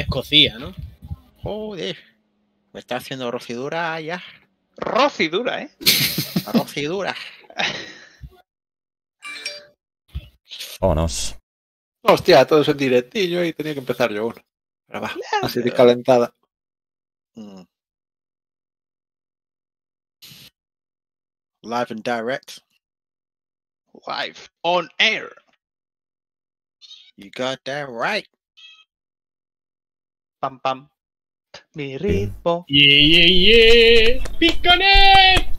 escocía, ¿no? Joder. Me está haciendo rocidura ya. Rocidura, ¿eh? Rocidura. Vámonos. Hostia, todo eso en directillo y tenía que empezar yo uno. Pero va, así de calentada. Mm. Live and direct. Live on air. You got that right. Pam, pam. Mi ritmo. ¡Yeah, yeah, yeah! ¡Piconet!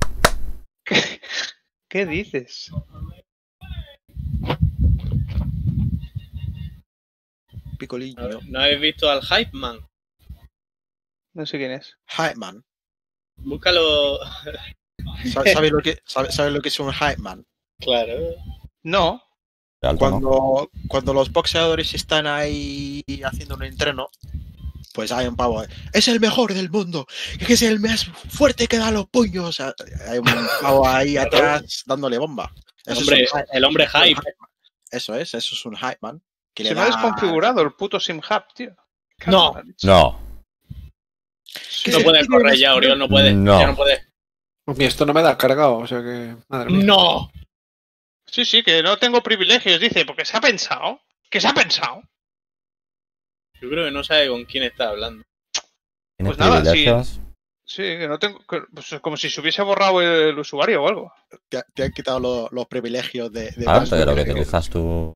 ¿Qué dices? Picolillo. ¿No habéis visto al Hype Man? No sé quién es. Hype man. Búscalo. ¿Sabes sabe lo, que, sabe, sabe lo que es un hype man? Claro. No. Alto, ¿no? Cuando, cuando los boxeadores están ahí haciendo un entreno, pues hay un pavo. Es el mejor del mundo. Es que es el más fuerte que da los puños. Hay un pavo ahí atrás dándole bomba. El Eso hombre, es un hype- el hombre Hype. Eso es, eso es un hype man. Que Se me ha da- desconfigurado el puto SimHub, tío. No. No. ¿Qué No tiene correr ya, Oriol, no puede. No. Ya no puede. Mí esto no me da cargado, o sea que. Madre mía. ¡No! Sí, sí, que no tengo privilegios, dice, porque se ha pensado. Que se ha pensado. Yo creo que no sabe con quién está hablando. ¿Tienes Pues nada, sí. Sí, que no tengo. que- pues como si se hubiese borrado el usuario o algo. Te, te han quitado lo- los privilegios de. de Ah, pero que privilegios. utilizas tu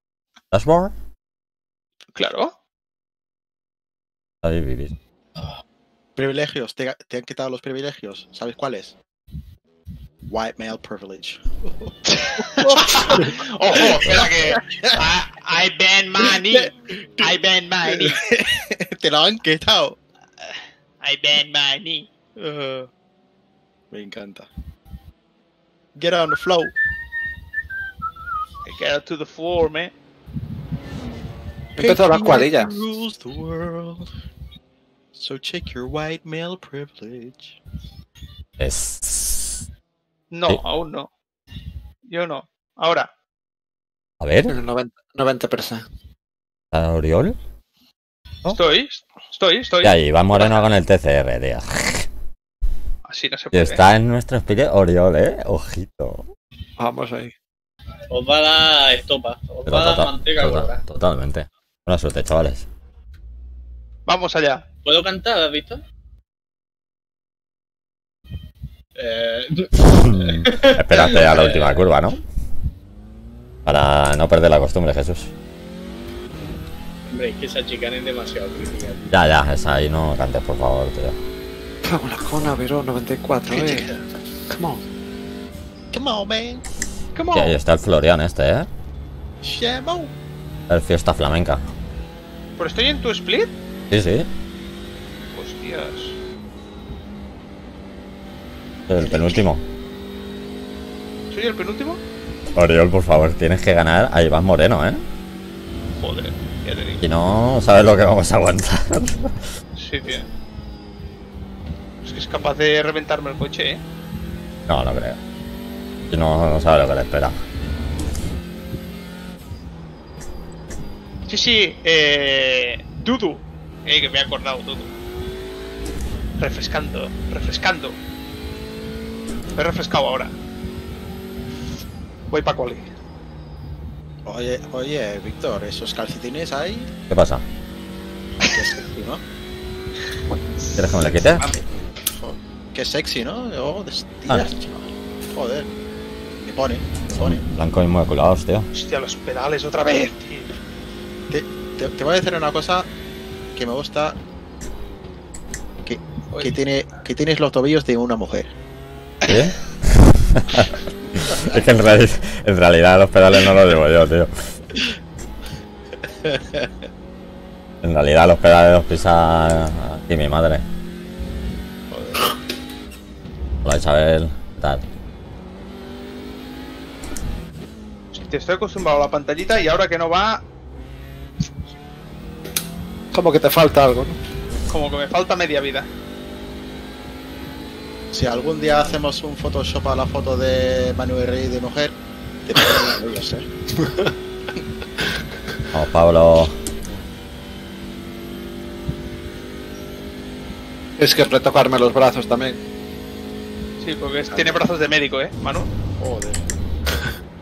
dashboard. Claro. Ahí vivir. Privilegios, te, te han quitado los privilegios. ¿Sabes cuáles? White male privilege. Ojo, espera que. I, I ban my knee. I ban my knee. te lo han quitado. I ban my knee. Uh, me encanta. Get on the flow. Get to the floor, man. Empezó la cuadrilla. Rules the world. So check your white male privilege. Es. No, Sí. aún no. Yo no. Ahora. A ver, El 90%. 90%. ¿está Oriol? ¿No? Estoy. Estoy, estoy. Y ahí va Moreno con el TCR, tío. Así no se Y puede. está en nuestro espíritu Oriol, eh. Ojito. Vamos ahí. Os va a dar estopa. Os Pero va a dar total- manteca total- gorda. totalmente. Buena suerte, chavales. Vamos allá. ¿Puedo cantar, has visto? Eh, Espérate a la última curva, ¿no? Para no perder la costumbre, Jesús. hombre, es que esa chicana es demasiado crítica. Ya, ya, esa ahí no cantes, por favor, tío. Vamos la cona, Veró 94, eh. Come on. Come on, man. Come Y on. ahí está el Florian este, ¿eh? Shamo. El fiesta flamenca. ¿Pero estoy en tu split? Sí, sí. Hostias. El penúltimo. ¿Soy el penúltimo? Oriol, por favor, tienes que ganar a Iván Moreno, ¿eh? Joder, ya te digo. Si no, sabes lo que vamos a aguantar. Sí, tío. Es que es capaz de reventarme el coche, ¿eh? No, no creo. Si no, no sabe lo que le espera. Sí, sí, eh. Dudu. Eh, que me he acordado, Dudu. Refrescando, refrescando. Me he refrescado ahora. Voy pa' quali. Oye, oye, Víctor, esos calcetines ahí. ¿Qué pasa? Qué sexy, ¿no? ¿Quieres que me le quite? Jo, Qué sexy, ¿no? Oh, de tías, chaval. Joder. Me pone, me pone. Blanco inmaculados, tío. Hostia, los pedales otra vez, tío. Te, te- te voy a decir una cosa que me gusta. Que, que, tiene, que tienes los tobillos de una mujer. ¿Sí? es que en, reali- en realidad los pedales no los llevo yo, tío. En realidad los pedales los pisa aquí mi madre. Hola Isabel, ¿qué tal? Hostia, estoy acostumbrado a la pantallita y ahora que no va, Como que te falta algo, ¿no? como que me falta media vida. Si algún día hacemos un Photoshop a la foto de Manuel Rey de mujer, te ellos, ¿eh? Vamos Pablo. Es que es retocarme los brazos también. Sí, porque es- tiene brazos de médico, ¿eh, Manu? Joder.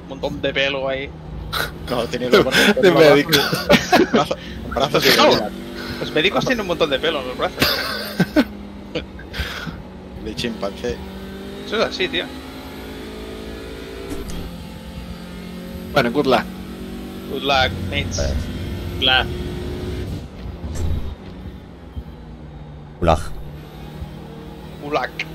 Un montón de pelo ahí. No, tenía los brazos. De médico. Brazos, brazos No. gorila, Los médicos tienen un montón de pelo en los brazos. Chimpancé. Eso es así, tío. Bueno, good luck. Good luck, mates. La. Gulag. Good luck. Me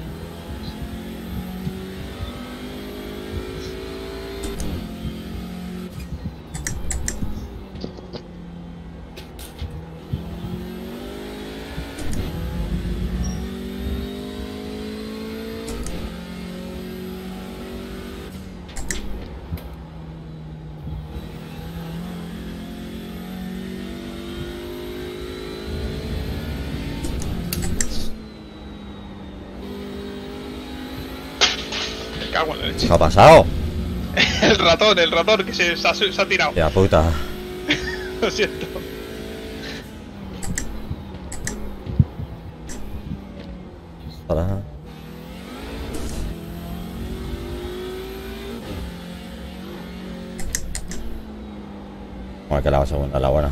¿Qué ha pasado? El ratón, el ratón que se, se ha, se ha tirado. Tía puta. Lo siento. Para. Bueno, que la segunda, la buena.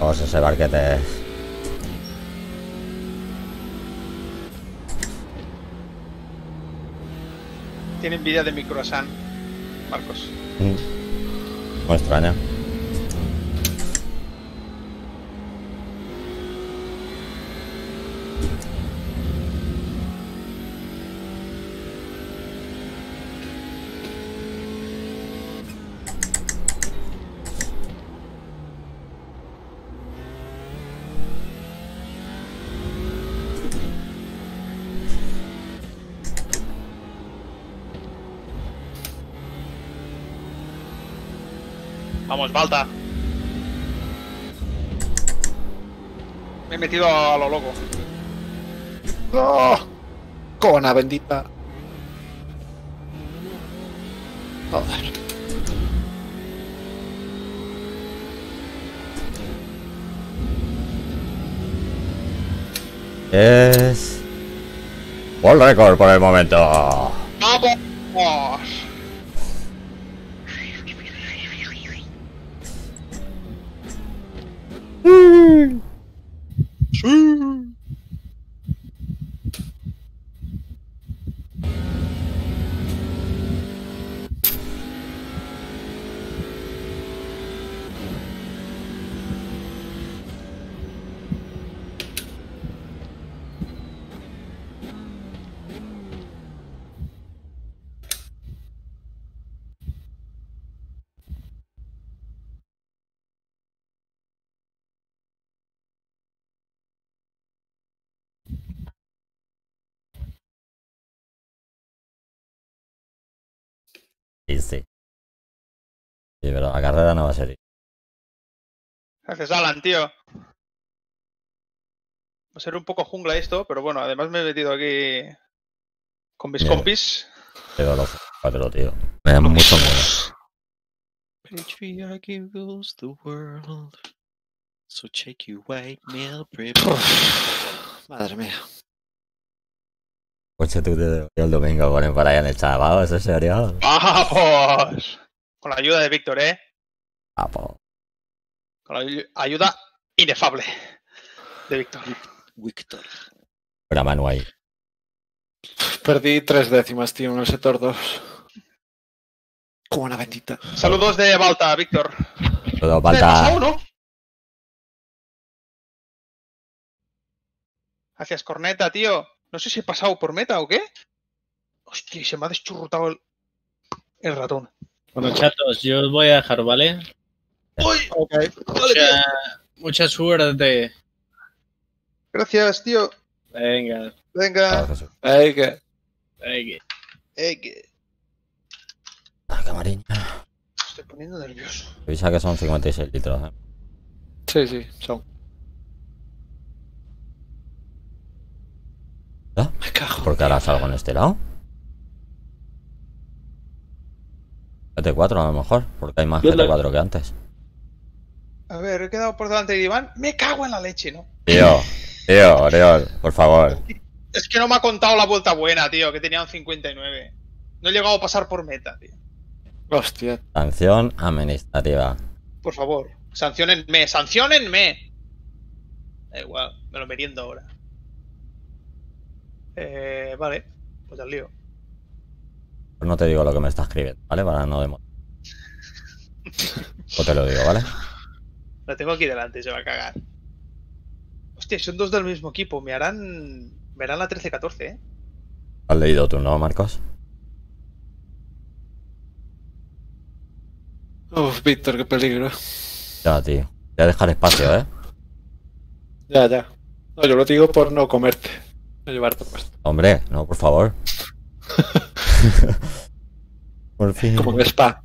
Vamos, ese barquete. Tiene envidia de mi croissant, Marcos. Mm. Muy extraña. Vamos, Balta. Me he metido a lo loco. ¡Oh! Cona bendita. Joder. Es. World Record por el momento. ¡Vamos! Gracias, Alan, tío. Va a ser un poco jungla esto, pero bueno, además me he metido aquí con mis Bien. compis. Pero los cuatro, tío. Me da mucho miedo. Patriarchy rules the world. So shake your white meal Madre mía. Coche tú de el domingo ponen por ahí en el chat. Vamos, ¿en serio? ¡Vamos! Con la ayuda de Víctor, ¿eh? Po. Con la ayu- ayuda inefable de Víctor. Victor. Fuera Manu ahí. Perdí tres décimas, tío, en el sector 2. Como una bendita. Saludos de Balta, Víctor. Todo ¿Te he pasado falta. o no? Gracias, corneta, tío. No sé si he pasado por meta o qué. Hostia, y se me ha deschurrutado el, el ratón. Bueno, chatos, yo os voy a dejar, ¿vale? ¡Uy! Mucha, mucha suerte. Gracias, tío. Venga, Venga. Venga. Eh, que Ah, camarín. me estoy poniendo nervioso. Avisa que son 56 litros, ¿eh? Sí, sí, son. ¿Ah? Me cago. ¿Por qué ahora salgo en este lado? GT4 a lo mejor, porque hay más GT4 que antes. A ver, he quedado por delante de Iván. Me cago en la leche, ¿no? Tío, tío, Oriol, por favor. Es que no me ha contado la vuelta buena, tío, que tenía un 59. No he llegado a pasar por meta, tío. Hostia. Sanción administrativa. Por favor, sancionenme, sancionenme. Da igual, me lo meriendo ahora. Eh, vale, pues al lío. Pues no te digo lo que me está escribiendo, ¿vale? Para no demo. O te lo digo, ¿vale? Lo tengo aquí delante, se va a cagar. Hostia, son dos del mismo equipo. Me harán. Me harán la 13-14, ¿eh? ¿Has leído tú, no, Marcos? Uf, Víctor, qué peligro. Ya, tío. Voy a dejar espacio, ¿eh? Ya, ya. No, yo lo digo por no comerte. No llevarte puesto. Hombre, no, por favor. por fin. Como en spa.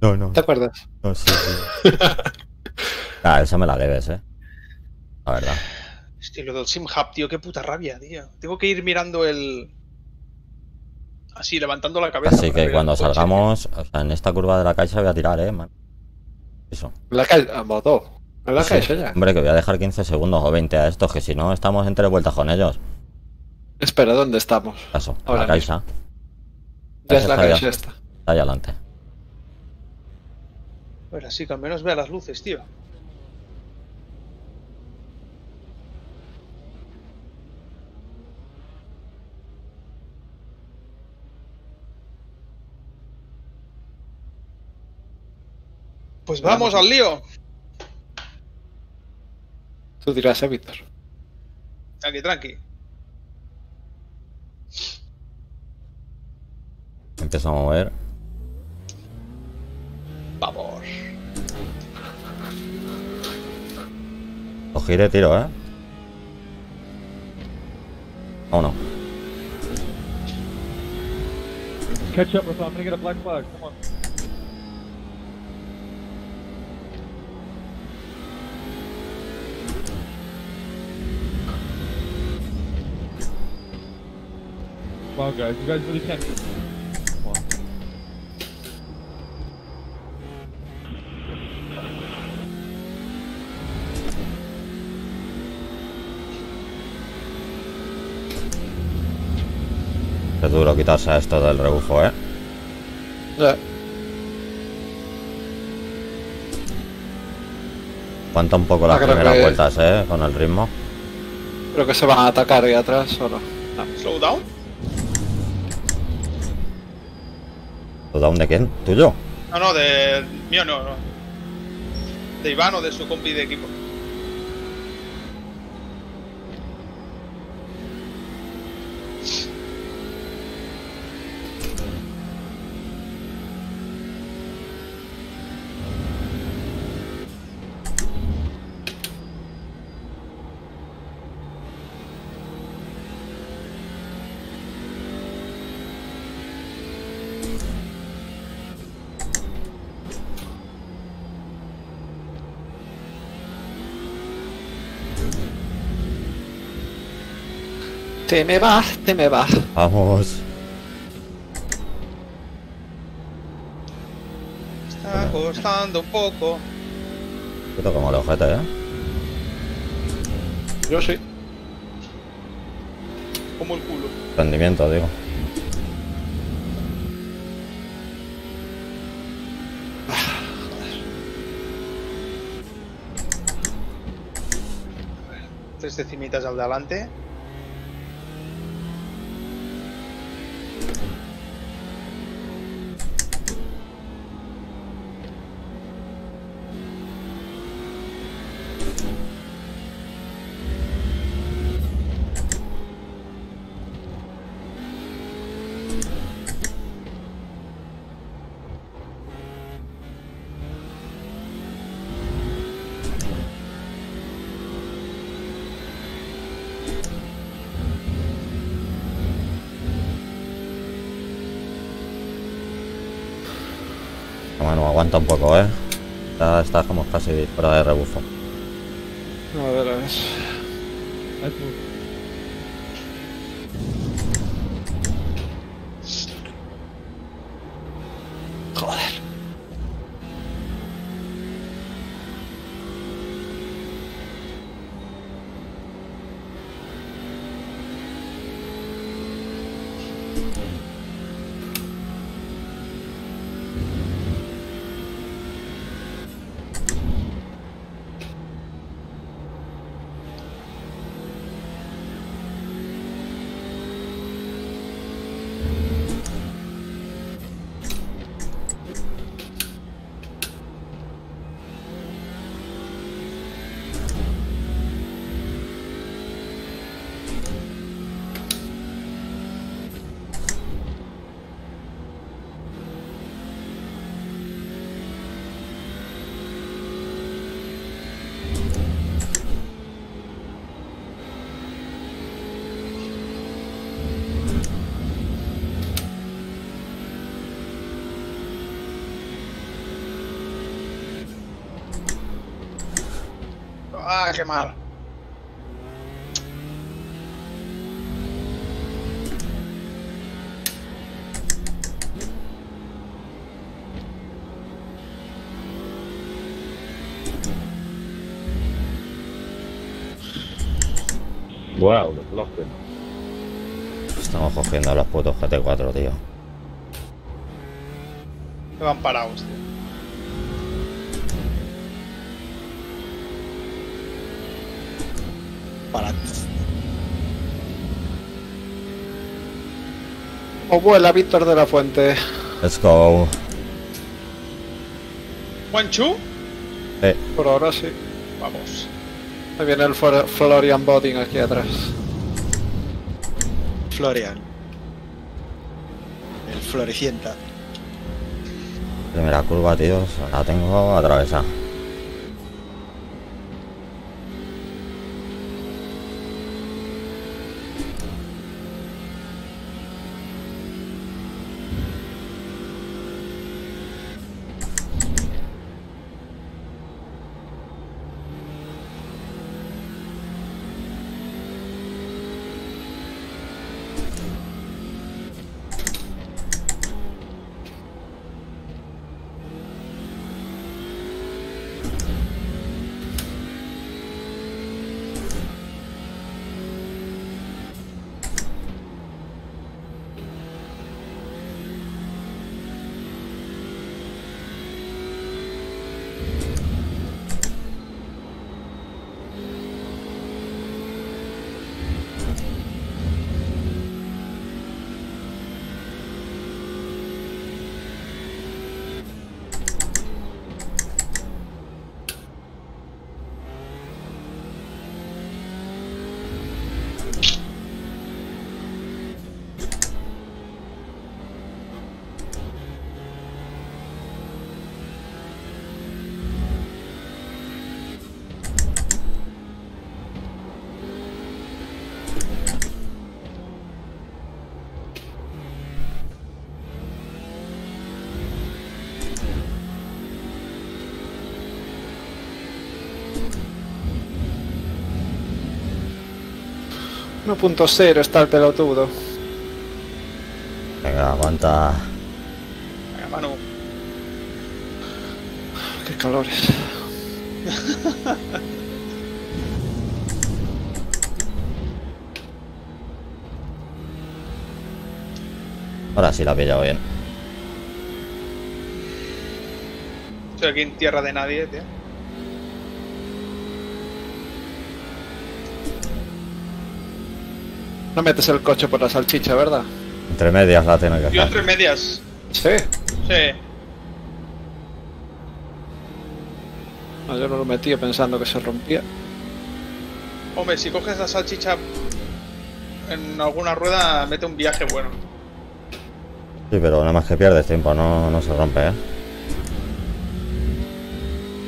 No, no, ¿Te acuerdas? no, sí, sí. Ah, esa me la debes, ¿eh? La verdad. Hostia, lo del Sim Hub, tío, qué puta rabia, tío. Tengo que ir mirando el. Así, levantando la cabeza. Así que cuando el coche. salgamos, o sea, en esta curva de la caixa voy a tirar, ¿eh? man? Eso. La calle. A moto. La Sí. calle ya. Hombre, que voy a dejar 15 segundos o 20 a estos, que si no estamos en tres vueltas con ellos. Espera, ¿dónde estamos? Paso, en Ahora la caixa. Ya es la Está ya. calle esta. Está ahí adelante. A ver, así que al menos vea las luces, tío. Pues vamos al lío. Tú dirás, eh, Víctor. Tranqui, tranqui. Empiezo a mover. Vamos. Lo gire, tiro, ¿eh? Vámonos. Catch up, Rafa. I'm gonna get a black flag. Come on. Wow, guys, you guys really can't. Duro quitarse esto del rebufo, ¿eh? Ya. Aguanta un poco las Ah, creo primeras que- vueltas, ¿eh? Con el ritmo. Creo que se van a atacar ahí atrás o no. Slow down. ¿Down de quién? ¿Tuyo? No, no, de. Mío no, no. De Iván o de su compi de equipo. Te me vas, te me vas. Vamos. Está costando un poco. Puto como el ojete, ¿eh? Yo sí. Como el culo. Rendimiento, digo. Tres decimitas al delante. Bueno, aguanta un poco, ¿eh? Ya estamos casi fuera de rebufo. A ver, a ver. Let's move. Joder. ¡Ah, qué mal! Wow, los bloques. Estamos cogiendo los putos GT4, tío. Me van parados, tío. Para. O vuela Víctor de la Fuente. Let's go. ¿Juanchu? Eh, Por ahora sí. Vamos. Ahí viene el Flor- Florian Bodding aquí atrás. Florian. El florecienta. primera curva, tío. La tengo atravesada. 1.0 está el pelotudo. Venga, aguanta. Venga, Manu. Qué calores. Ahora sí la ha pillado bien. Estoy aquí en tierra de nadie, tío. No metes el coche por la salchicha, ¿verdad? Entre medias la tiene que Yo hacer. entre medias. Sí. Sí. No, yo no lo metí pensando que se rompía. Hombre, si coges la salchicha en alguna rueda, mete un viaje bueno. Sí, pero nada más que pierdes tiempo, no, no se rompe, ¿eh?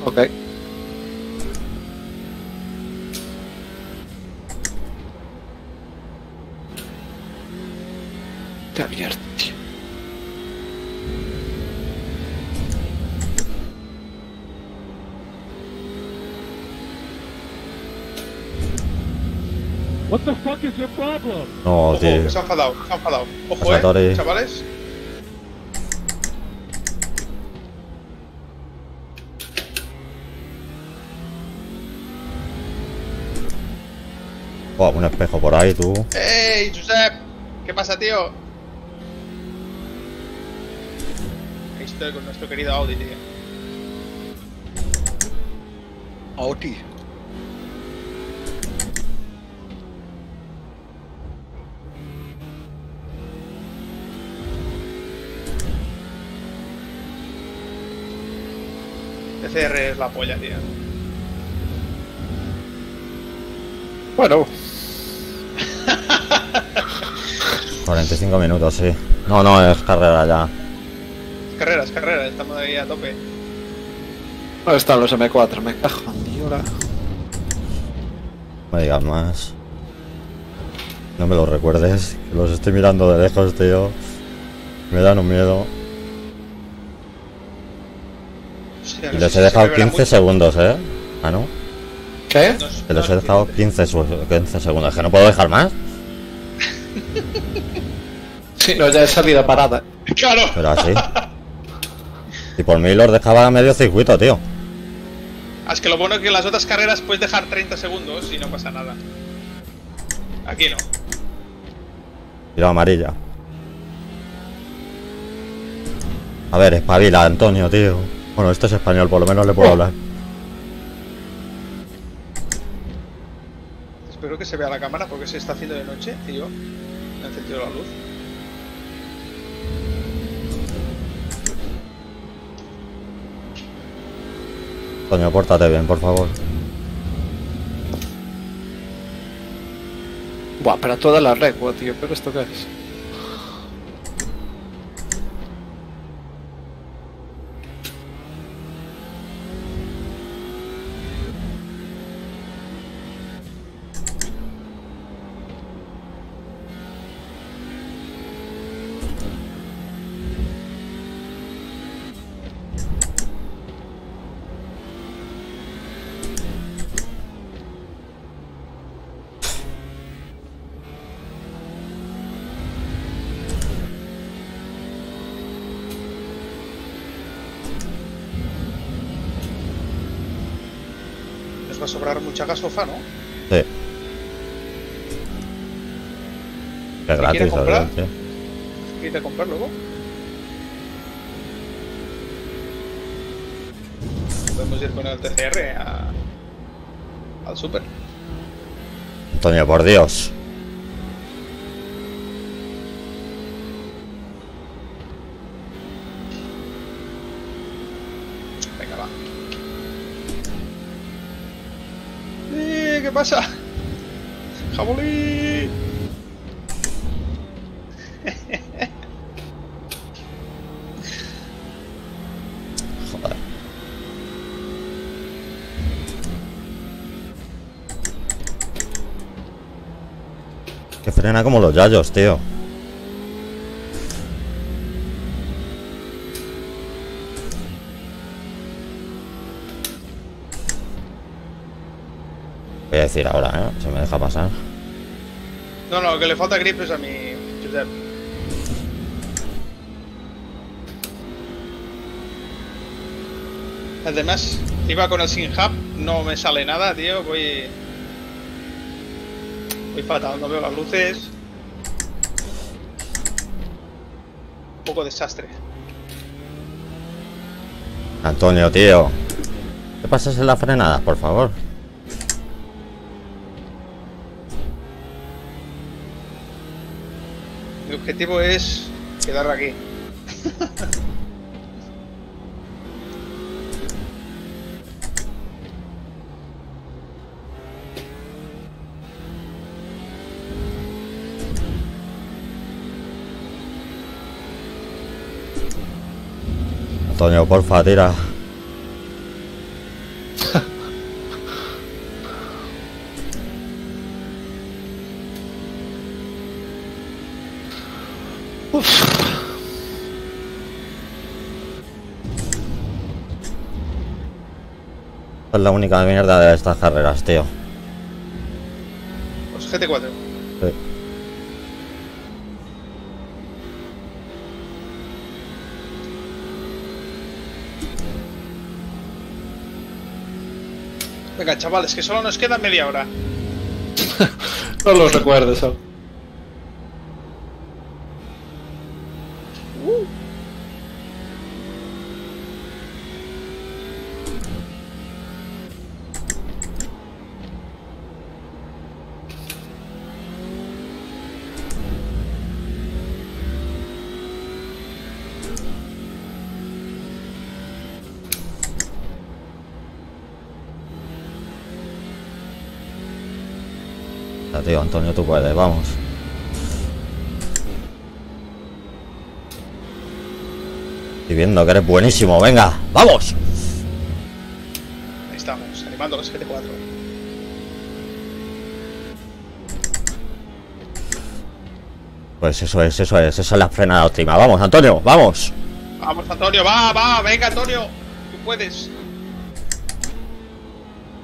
Ok. Te abierto, tío. What the fuck is your problem? No, Ojo, tío. se ha enfadado, se ha enfadado. Ojo, eh, chavales. Oh, un espejo por ahí, tú. ¡Ey, Josep! ¿Qué pasa, tío? Estoy con nuestro querido Audi, tío. Audi. TCR es la polla, tío. Bueno, 45 minutos, sí. No, no, es carrera ya. Carreras, estamos ahí a tope. ¿dónde están los M4? Me cago en Dios. No me digas más. No me lo recuerdes, que los estoy mirando de lejos, tío. Me dan un miedo. Hostia, Y no sé he dejado se verá 15 mucho. segundos, ¿eh? Ah, ¿no? ¿Qué? No los no he dejado si- 15, su- 15 segundos. Que no puedo dejar más. Sí, no, ya he salido parada. Claro. Pero así. Y por mí los dejaba a medio circuito, tío. Ah, Es que lo bueno es que en las otras carreras puedes dejar 30 segundos y no pasa nada. Aquí no. Tiro amarilla. A ver, espabila, Antonio, tío. Bueno, este es español, por lo menos le puedo hablar. Espero que se vea la cámara porque se está haciendo de noche y yo he encendido la luz. Antonio, pórtate bien, por favor. Buah, pero toda la recua, tío. ¿Pero esto qué es? Nos va a sobrar mucha gasofa, ¿no? Sí. Qué ¿Me quiere gratis, comprar? ¿sabes, tío? ¿Qué irte a comprar luego? Podemos ir con el TCR a... al super. Antonio, por Dios. Venga, va. ¡Eh! ¿Qué pasa? ¡Jabolí! Joder. Que frena como los yayos, tío. Voy a decir ahora, ¿eh? Se me deja pasar. No, no, que falta grip es a mi Josep. Además, iba con el sin hub, no me sale nada, tío. Voy. Voy fatal, no veo las luces. poco desastre. Antonio, tío. ¿Qué pasas en la frenada, por favor? Mi objetivo es quedar aquí. Antonio, porfa, tira. Es la única mierda de estas carreras, tío. Pues GT4. Sí. Venga, chavales, que solo nos queda media hora. No los recuerdes. Tío, Antonio, tú puedes, vamos. Estoy viendo que eres buenísimo, venga, vamos. Ahí estamos, animando los GT4. Pues eso es, eso es, esa es la frenada óptima. Vamos, Antonio, vamos. Vamos, Antonio, va, va, venga, Antonio. Tú puedes.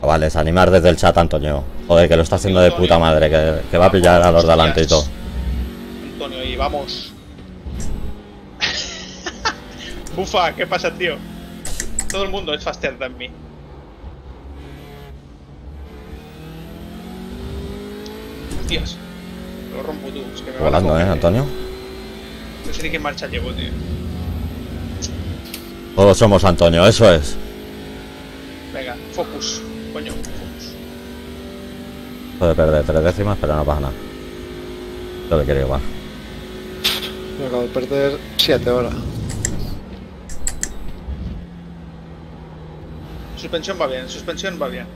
Vale, es animar desde el chat, Antonio. Joder, que lo está haciendo de puta madre, que, que va a pillar a los de adelante y todo. Antonio, y vamos. Bufa, ¿qué pasa, tío? Todo el mundo es faster than me. Hostias. Lo rompo tú, es que me a Volando, comer, ¿eh, Antonio? No sé ni qué marcha llevo, tío. Todos somos Antonio, eso es. Venga, focus. Coño. Puede perder tres décimas, pero no pasa nada. Yo le quiero igual. Me acabo de perder 7 horas. Suspensión va bien, suspensión va bien.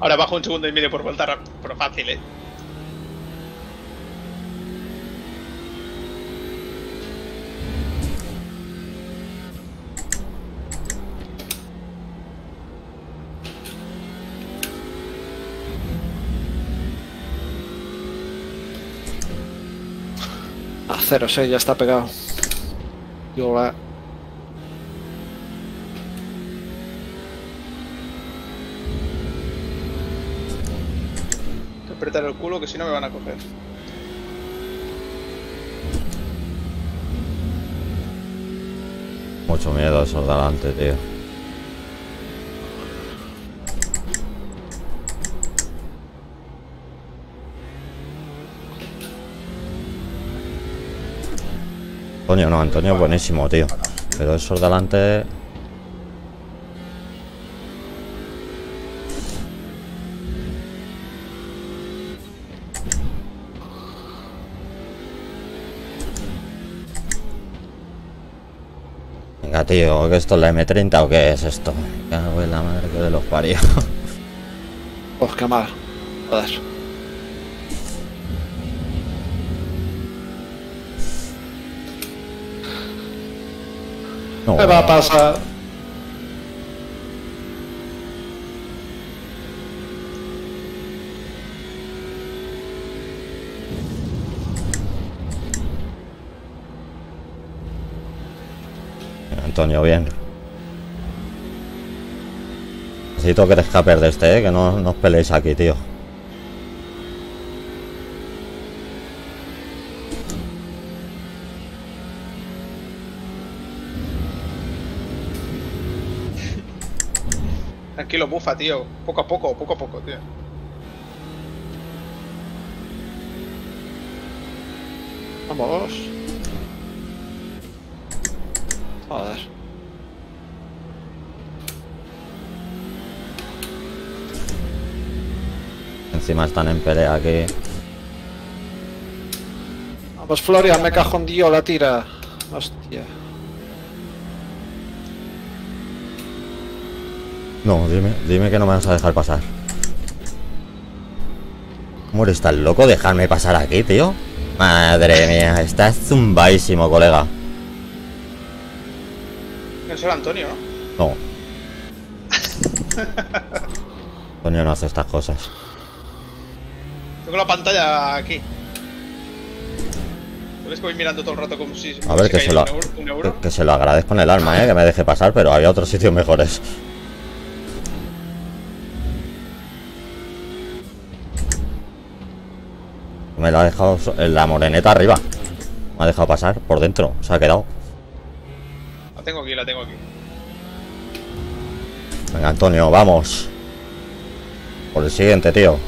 Ahora bajo un segundo y medio por vuelta, pero fácil, eh. A 0-6 ya está pegado. Digo, la... apretar el culo que si no me van a coger. Mucho miedo esos de adelante, tío. Antonio, no, Antonio es buenísimo, tío. Pero esos de adelante. Tío, ¿que esto es la M30 o qué es esto? Me cago en la madre que de los parió. Oh, qué mal. Joder. No, Me va a pasar. coño, bien. Necesito que te escapes de este, eh, que no, no os peleéis aquí, tío. Tranquilo, bufa, tío. Poco a poco, poco a poco, tío. Vamos. Joder. Encima están en pelea aquí. Vamos, Florian, me cajondió la tira. Hostia. No, dime, dime que no me vas a dejar pasar. ¿Cómo eres tan loco dejarme pasar aquí, tío? Madre mía, estás zumbadísimo, colega. Eso era Antonio, ¿no? No. Antonio no hace estas cosas. Tengo la pantalla aquí. ¿Ves que voy mirando todo el rato como si... A ver, que se, lo, un euro- que, que se lo agradezco en el alma, ¿eh? Que me deje pasar, pero había otros sitios mejores. Me la ha dejado la moreneta arriba. Me ha dejado pasar por dentro. Se ha quedado. La tengo aquí, la tengo aquí. Venga, Antonio, vamos. Por el siguiente, tío.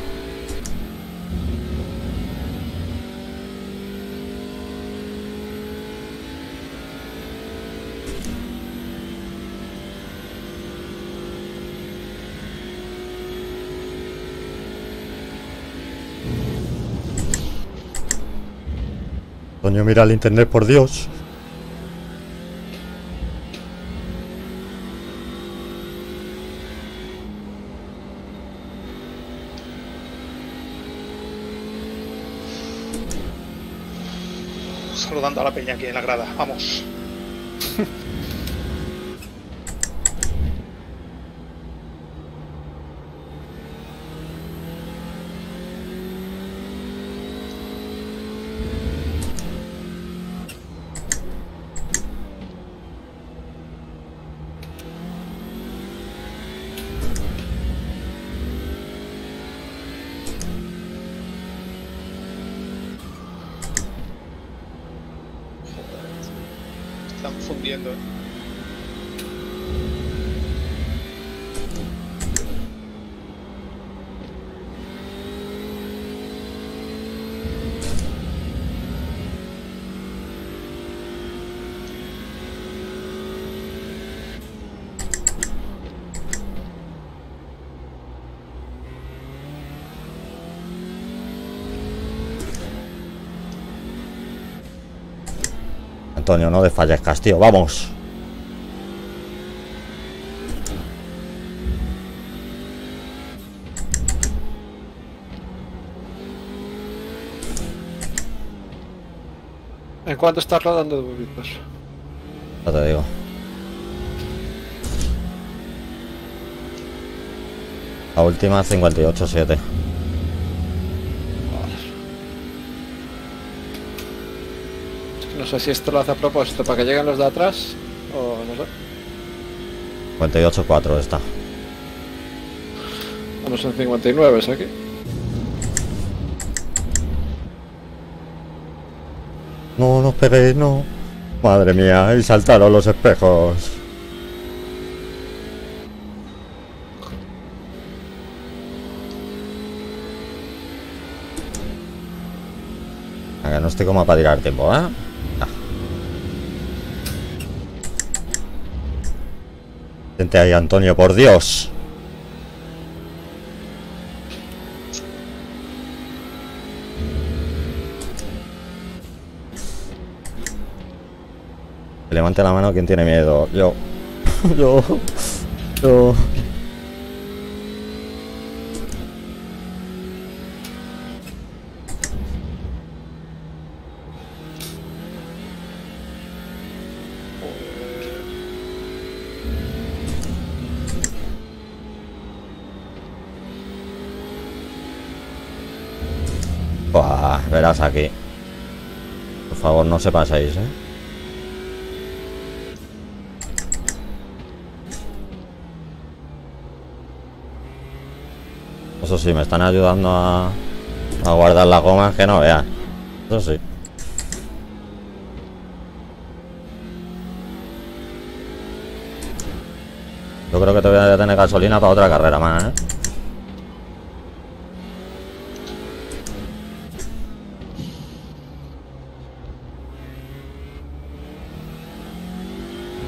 Antonio, mira el internet, por Dios. Saludando a la peña aquí en la grada. Vamos. Están fundiendo. ¿eh? Antonio, no desfallezcas, tío. Vamos. ¿En cuánto estás rodando, Víctor? Ya te digo. La última 58-7. Es que no sé si esto lo hace a propósito para que lleguen los de atrás o no sé. 58-4 está. Vamos en 59 es aquí. No, no os peguéis, no. Madre mía, y saltaron los espejos. No estoy como para tirar tiempo, ¿eh? Vente ahí, Antonio, por Dios. Levante la mano quien tiene miedo. Yo. Yo. Yo. Buah, verás aquí. Por favor, no se paséis, ¿eh? Eso sí, me están ayudando a, guardar las gomas que no veas. Eso sí. Yo creo que te voy a tener gasolina para otra carrera más, ¿eh?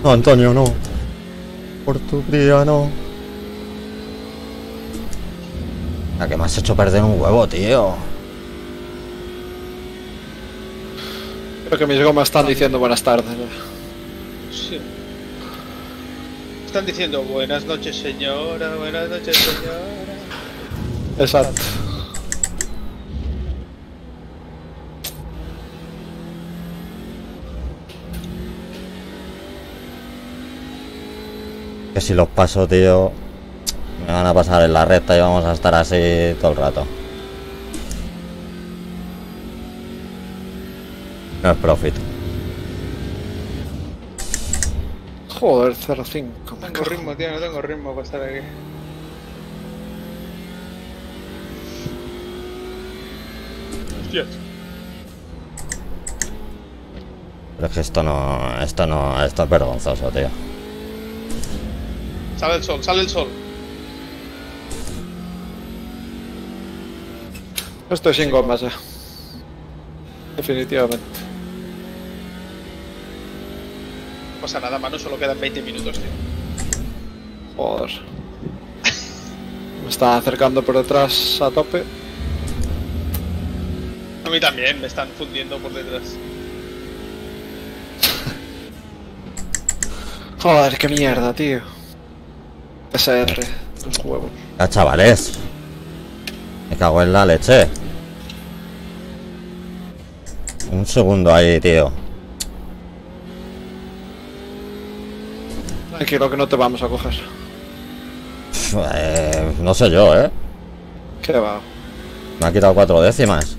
No, Antonio, no. Por tu cría, no. La que me has hecho perder un huevo, tío. Creo que mis gomas están diciendo buenas tardes. ¿no? Sí. Están diciendo buenas noches señora, buenas noches señora. Exacto. Que si los paso, tío, me van a pasar en la recta y vamos a estar así todo el rato. No es profit. Joder, 0-5. No tengo ritmo, tío, no tengo ritmo para estar aquí. Hostias. Pero es que esto no, esto no, esto es vergonzoso, tío. Sale el sol, sale el sol. Estoy sin gomas ya. Definitivamente. No pasa nada, mano, solo quedan 20 minutos, tío. Joder. Me están acercando por detrás a tope. A mí también, me están fundiendo por detrás. Joder, qué mierda, tío. SR, los huevos. Ya, chavales. Me cago en la leche. Un segundo ahí, tío. Tranquilo que no te vamos a coger. Eh, no sé yo, ¿eh? ¿Qué va? Me ha quitado cuatro décimas.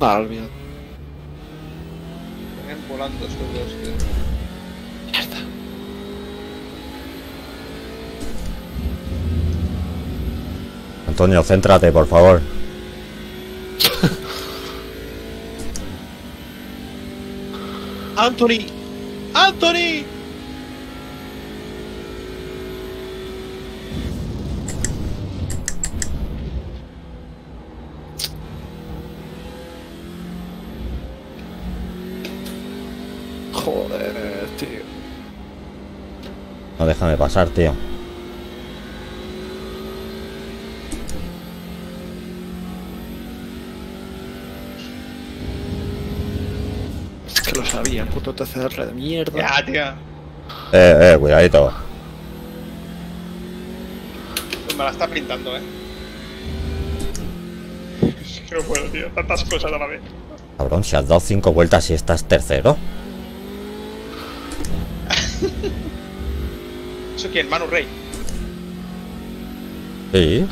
No, olvídate. Vienen volando estos dos, tío. Antonio, céntrate, por favor. ¡Anthony! ¡Anthony! Joder, tío. No déjame pasar, tío. Es que lo sabía, puto TCR de mierda. Ya, tío. Eh, eh, cuidadito. Pues me la está pintando, eh. Es que no puedo, tío. Tantas cosas a la vez. Cabrón, si has dado cinco vueltas y estás tercero. ¿Eso quién? Manu Rey. Sí.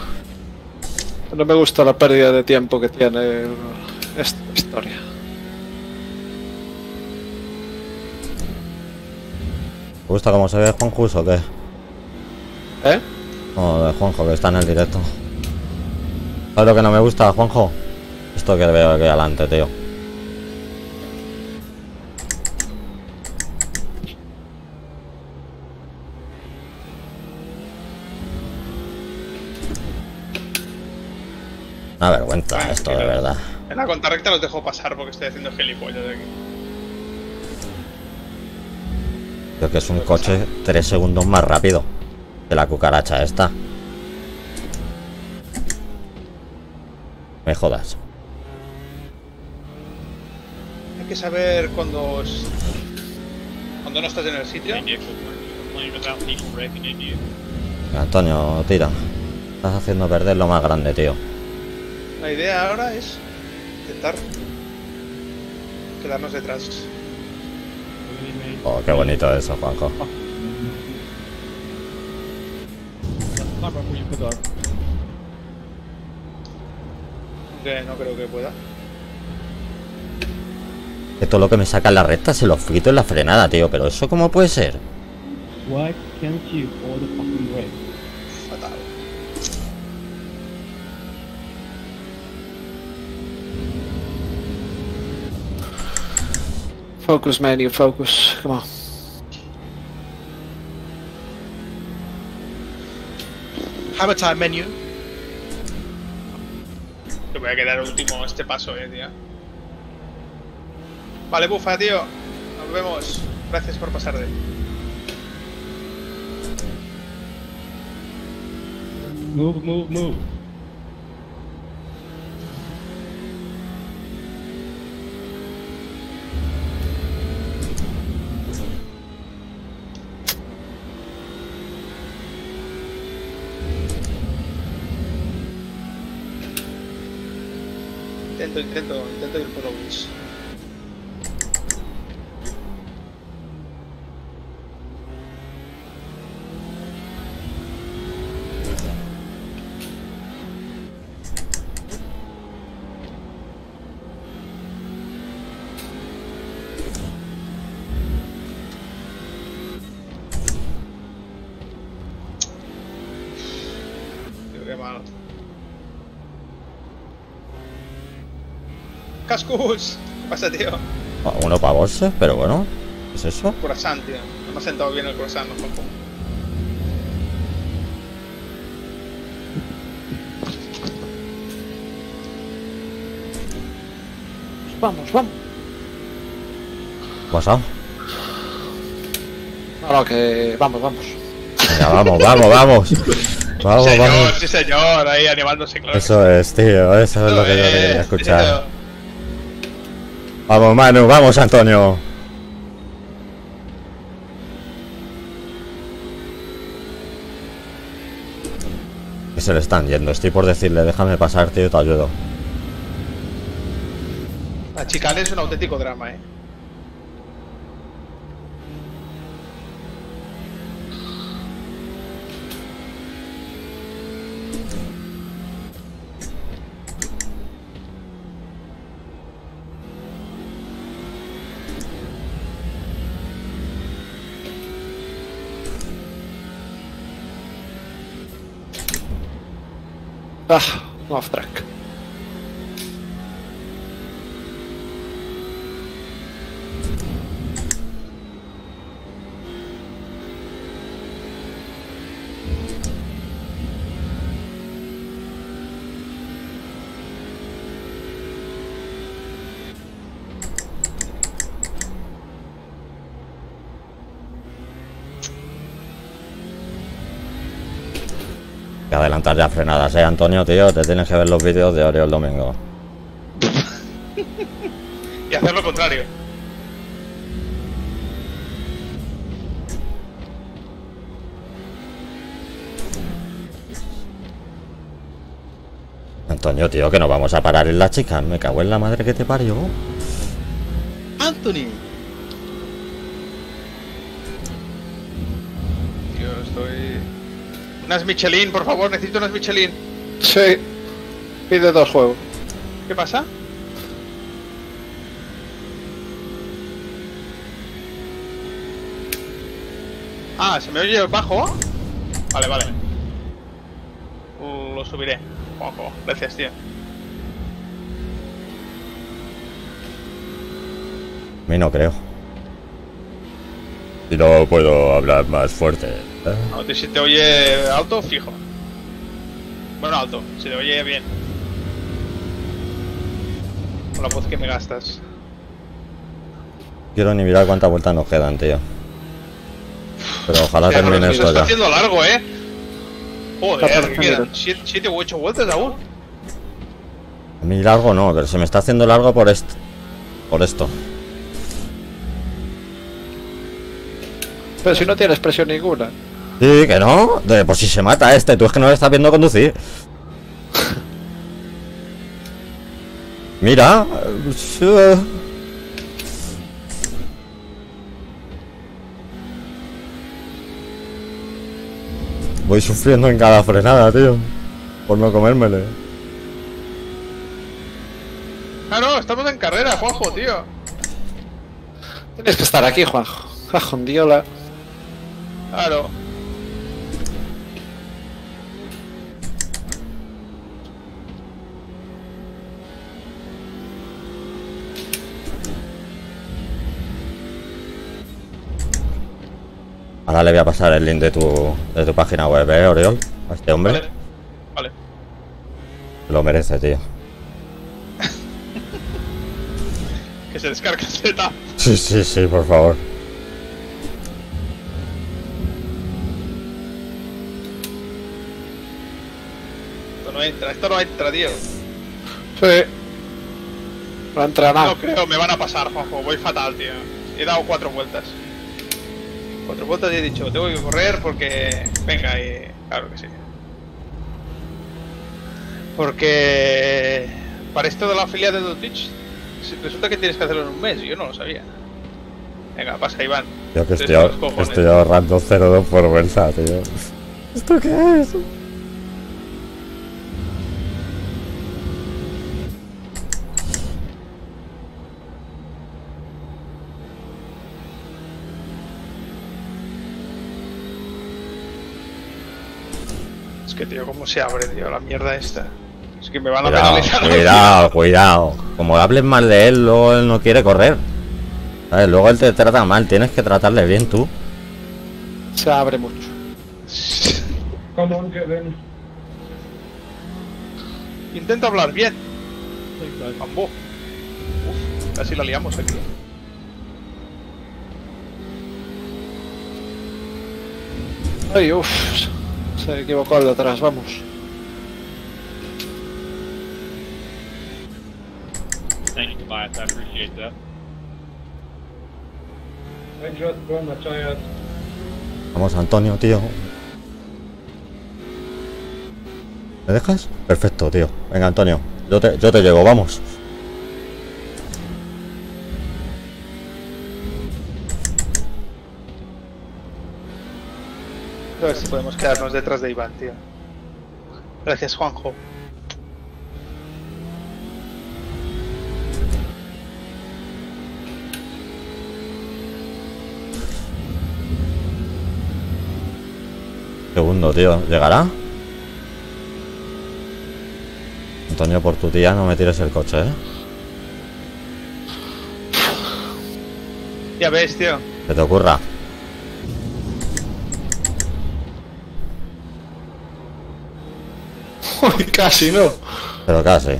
No me gusta la pérdida de tiempo que tiene esta historia. ¿Te gusta cómo se ve Juanjo o qué? ¿Eh? No, de Juanjo, que está en el directo. ¿Sabes lo que no me gusta, Juanjo? Esto que veo aquí adelante, tío. Una vergüenza esto, de verdad. En la cuenta recta los dejo pasar porque estoy haciendo gilipollas de aquí. Creo que es un coche tres segundos más rápido que la cucaracha esta. Me jodas. Hay que saber cuando. es- Cuando no estás en el sitio. Antonio, tira. Estás haciendo perder lo más grande, tío. La idea ahora es intentar quedarnos detrás. Oh, qué bonito eso, Juanjo. Que no creo que pueda. Esto es lo que me saca en la recta, se lo frito en la frenada, tío. Pero eso, ¿cómo puede ser? Focus, man, you focus. Come on. Avatar menu. Te voy a quedar último este paso, eh, tío. Vale, bufa, tío. Nos vemos. Gracias por pasar de. Move, move, move. Intento, intento, intento ir por los qué malo. ¡Cascus! ¿Qué pasa, tío? Ah, Uno para bolsa, pero bueno. ¿Qué es eso? Croissant, tío. No me ha sentado bien el croissant, no. Vamos, vamos. ¿Qué pasado? No, no, que. Vamos, vamos. Venga, vamos, vamos, vamos. Vamos, señor, vamos. sí señor, ahí animándose, claro. Eso es, tío. Eso es lo que yo quería sí, escuchar. Vamos, Manu, vamos, Antonio. Que se le están yendo. Estoy por decirle, déjame pasar, tío, te ayudo. La chicane es un auténtico drama, eh. Ah, uma fraca. Adelantar ya frenadas, eh, Antonio, tío. Te tienes que ver los vídeos de Oreo el domingo. Y hacer lo contrario. Antonio, tío, que no vamos a parar en la chica. Me cago en la madre que te parió. Anthony. Unas Michelin, por favor, necesito unas Michelin. Sí. Pide dos juegos. ¿Qué pasa? Ah, ¿se me oye bajo? Vale, vale. Uh, Lo subiré. Ojo, gracias, tío. A mí no creo. Y no puedo hablar más fuerte. No, te- si te oye alto, fijo. Bueno, alto, si te oye bien. Con la voz que me gastas. Quiero ni mirar cuántas vueltas nos quedan, tío. Pero ojalá Hostia, termine esto se está ya. haciendo largo, eh. Joder, Catorce ¿qué quedan? minutos. ¿Siete, siete u ocho vueltas aún? A mí largo no, pero se me está haciendo largo por esto. Por esto. Pero si no tienes presión ninguna. Sí, que no. De, por si se mata este, tú es que no le estás viendo conducir. Mira. eh, Voy sufriendo en cada frenada, tío. Por no comérmele. Ah, no, estamos en carrera, Juanjo, tío. Tienes que estar aquí, Juanjo. Jajondiola. Claro. Ahora le voy a pasar el link de tu, de tu página web, ¿eh, Oriol? a este hombre. Vale. Lo merece, tío. Que se descarga Z. Sí, sí, sí, por favor. Esto no entra, esto no entra, tío. Sí. No entra nada. No creo, me van a pasar, Juanjo. Voy fatal, tío. He dado cuatro vueltas. Cuatro vueltas y he dicho, tengo que correr porque. Venga, y. Claro que sí. Porque. Para esto de la afiliada de Twitch, resulta que tienes que hacerlo en un mes. Yo no lo sabía. Venga, pasa, Iván. Yo que Estoy estoy, ahorrando 0,2 por vuelta, tío. ¿Esto qué es? Tío, ¿cómo se abre, tío? La mierda esta. Es que me van a penalizar. cuidado, cuidado. Como hables mal de él, luego él no quiere correr. ¿Sabes? Luego él te trata mal, tienes que tratarle bien tú. Se abre mucho. Come on, get in. Intenta hablar bien. Bambú. Uf, casi la liamos aquí. Ay, uff. Se equivocó el de atrás, vamos. Thank you, Tobias. I appreciate that. I just run my giant. Vamos, Antonio, tío. ¿Me dejas? Perfecto, tío. Venga, Antonio. Yo te, yo te llego, vamos. Ver si podemos quedarnos detrás de Iván, tío. Gracias, Juanjo. Segundo, tío. ¿Llegará? Antonio, por tu tía no me tires el coche, ¿eh? Ya ves, tío. Que te ocurra. Uy, casi no. Pero casi.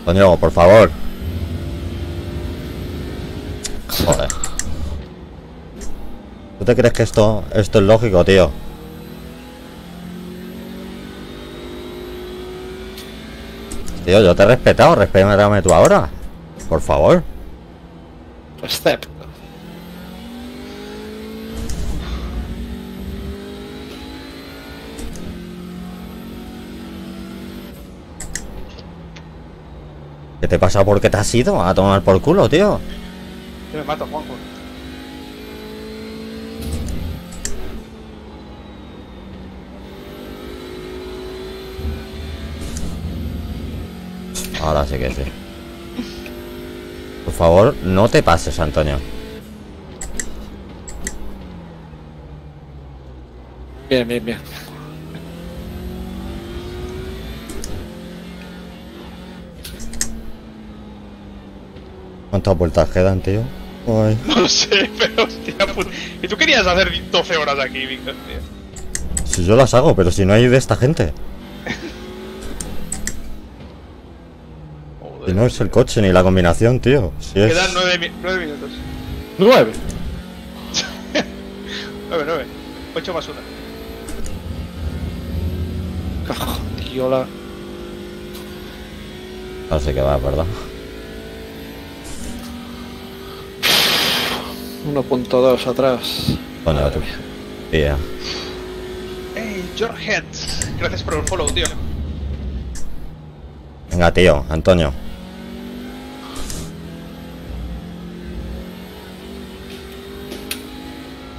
Antonio, por favor. Joder. ¿Tú te crees que esto, esto es lógico, tío? Tío, yo te he respetado, respétame tú ahora. Por favor. Step. ¿Qué te pasa? ¿Por qué te has ido? A tomar por culo, tío. Yo me mato, Juanjo. Ahora sí que sí. Por favor, no te pases, Antonio. Bien, bien, bien. ¿Cuántas vueltas quedan, tío? Ay. No sé, pero hostia puta. Y tú querías hacer 12 horas aquí, Víctor, tío. Si yo las hago, pero si no hay de esta gente. No es el coche ni la combinación, tío. Si es... Quedan 9 minutos. Nueve. 9, 9. 8 más 1. Tío, la... No sé qué va, ¿verdad? 1.2 atrás. Coño, tú. Tía. Hey, Jorge. Gracias por el follow, tío. Venga, tío, Antonio.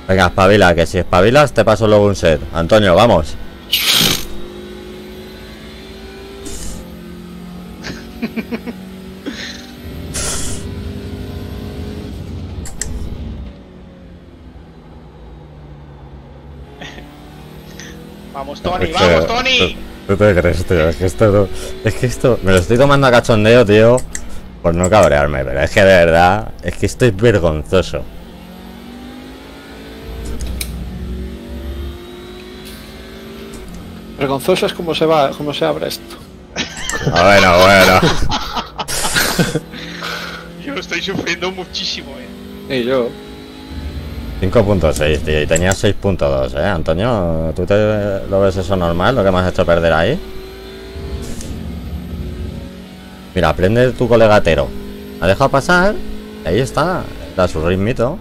Venga, espabila, que si espabilas te paso luego un set. Antonio, vamos. Vamos, Tony, Es que- vamos, Tony. ¿Tú te crees, tío? Es que esto no- Es que esto... Me lo estoy tomando a cachondeo, tío. Por no cabrearme, pero es que de verdad... Es que esto es vergonzoso. Vergonzoso es como se va, cómo se abre esto. Ah, bueno, bueno. Yo estoy sufriendo muchísimo, eh. Y yo. 5.6, tío. Y tenía 6.2, ¿eh, Antonio? ¿Tú te lo ves eso normal, lo que me has hecho perder ahí? Mira, aprende tu colegatero. ¿Me ha dejado pasar? Ahí está. Da su ritmito.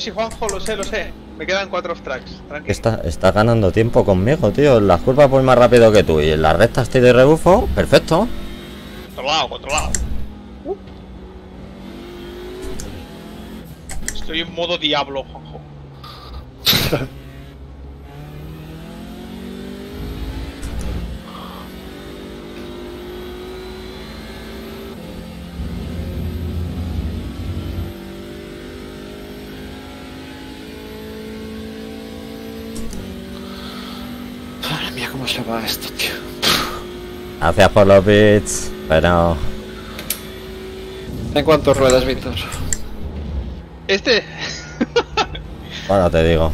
Sí, Juanjo, lo sé, lo sé. Me quedan cuatro tracks, tranquilo. Está, está ganando tiempo conmigo, tío. En las curvas voy más rápido que tú. Y en las rectas estoy de rebufo. Perfecto. Controlado, controlado. Uh. Estoy en modo diablo, Juanjo. Madre mía, cómo se va esto, tío. Gracias por los bits. Pero... ¿En cuántas ruedas, Víctor? Este, Ahora te digo.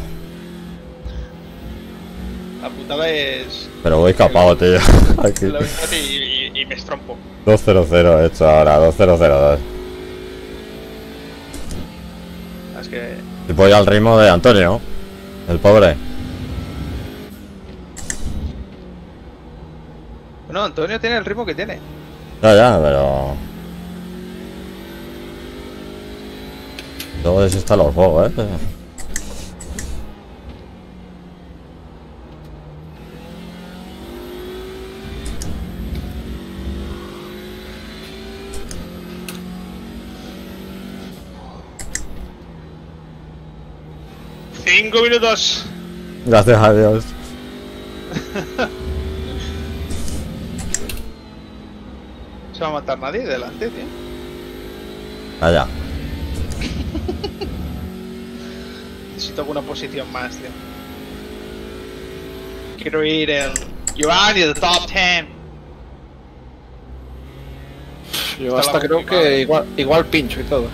la putada es. Pero voy capado, tío. Aquí. La verdad y, y- y me estrompo. 200 he hecho ahora. 2002. Es que. Y voy al ritmo de Antonio. El pobre. Bueno, Antonio tiene el ritmo que tiene. Ya, ya, pero... Luego desinstalo el juego, ¿eh? Cinco minutos. Gracias a Dios. se va a matar nadie delante, tío. Vaya. Necesito alguna posición más, tío. Quiero ir en. You are in the top 10. Yo Está hasta creo que igual, igual pincho y todo.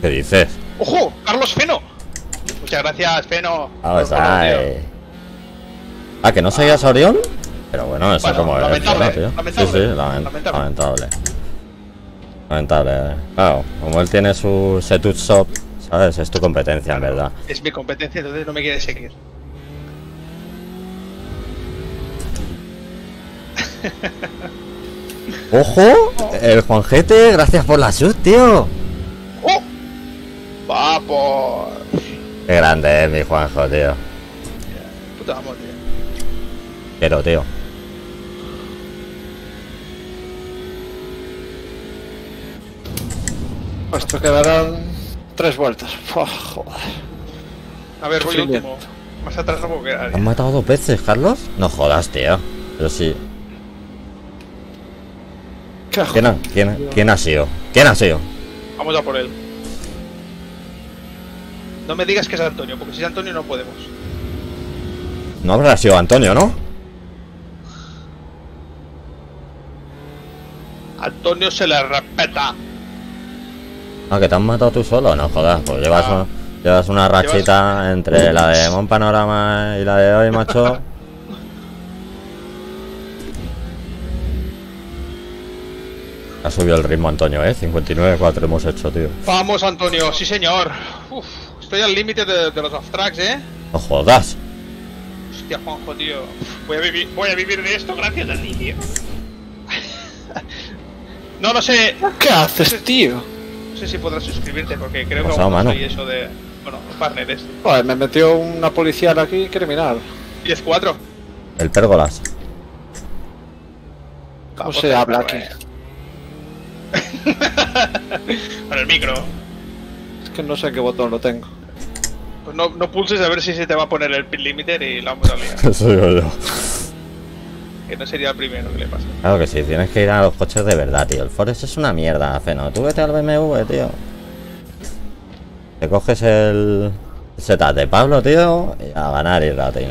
¿Qué dices? ¡Ojo! ¡Carlos Feno! Muchas gracias, Feno. Tío. ahí. Ah, ¿que no seguías a Orión? Pero bueno, eso Bueno, como lamentable, lamentable, sí, sí, lamen- lamentable. lamentable. Lamentable. eh. Claro, como él tiene su setup shop, ¿sabes? Es tu competencia, en verdad. Es mi competencia, entonces no me quiere seguir. ¡Ojo! El Juanjete, gracias por la sub, tío. ¡Oh! ¡Va por! Qué grande es mi Juanjo, tío. Puta amo, tío. Pero, tío. Esto quedarán tres vueltas. Joder. A ver, voy último. Más atrás no puedo quedar. ¿Han matado dos veces, Carlos? No jodas, tío. Pero sí. ¿Qué ¿Quién ha, quién, quién ha sido? ¿Quién ha sido? Vamos a por él. No me digas que es Antonio, porque si es Antonio no podemos. No habrá sido Antonio, ¿no? Antonio se le respeta. Ah, que te han matado tú solo. No jodas, pues llevas, Ah. un- llevas una rachita entre la de Mon Panorama y la de hoy, macho. Ha subido el ritmo Antonio, ¿eh? 59-4 hemos hecho, tío. Vamos, Antonio, sí señor. Uf, estoy al límite de, de los off tracks, eh. No jodas. Hostia, Juanjo, tío. Voy a, vivir, voy a vivir de esto gracias a ti, tío. no, no sé. ¿Qué haces, tío? No sé si podrás suscribirte porque creo que aún no soy eso de. Bueno, partner es. Joder, me metió una policial aquí criminal. 10-4. El pérgolas. ¿Cómo se habla aquí? Con el micro. Es que no sé qué botón lo tengo. Pues no, no pulses a ver si se te va a poner el pin limiter y la vamos a liar. Eso digo yo. Que no sería el primero que le pasa. Claro que sí, tienes que ir a los coches de verdad, tío. El Forest es una mierda, Feno. Tú vete al BMW, tío. Te coges el setup de Pablo, tío, y a ganar y ratín.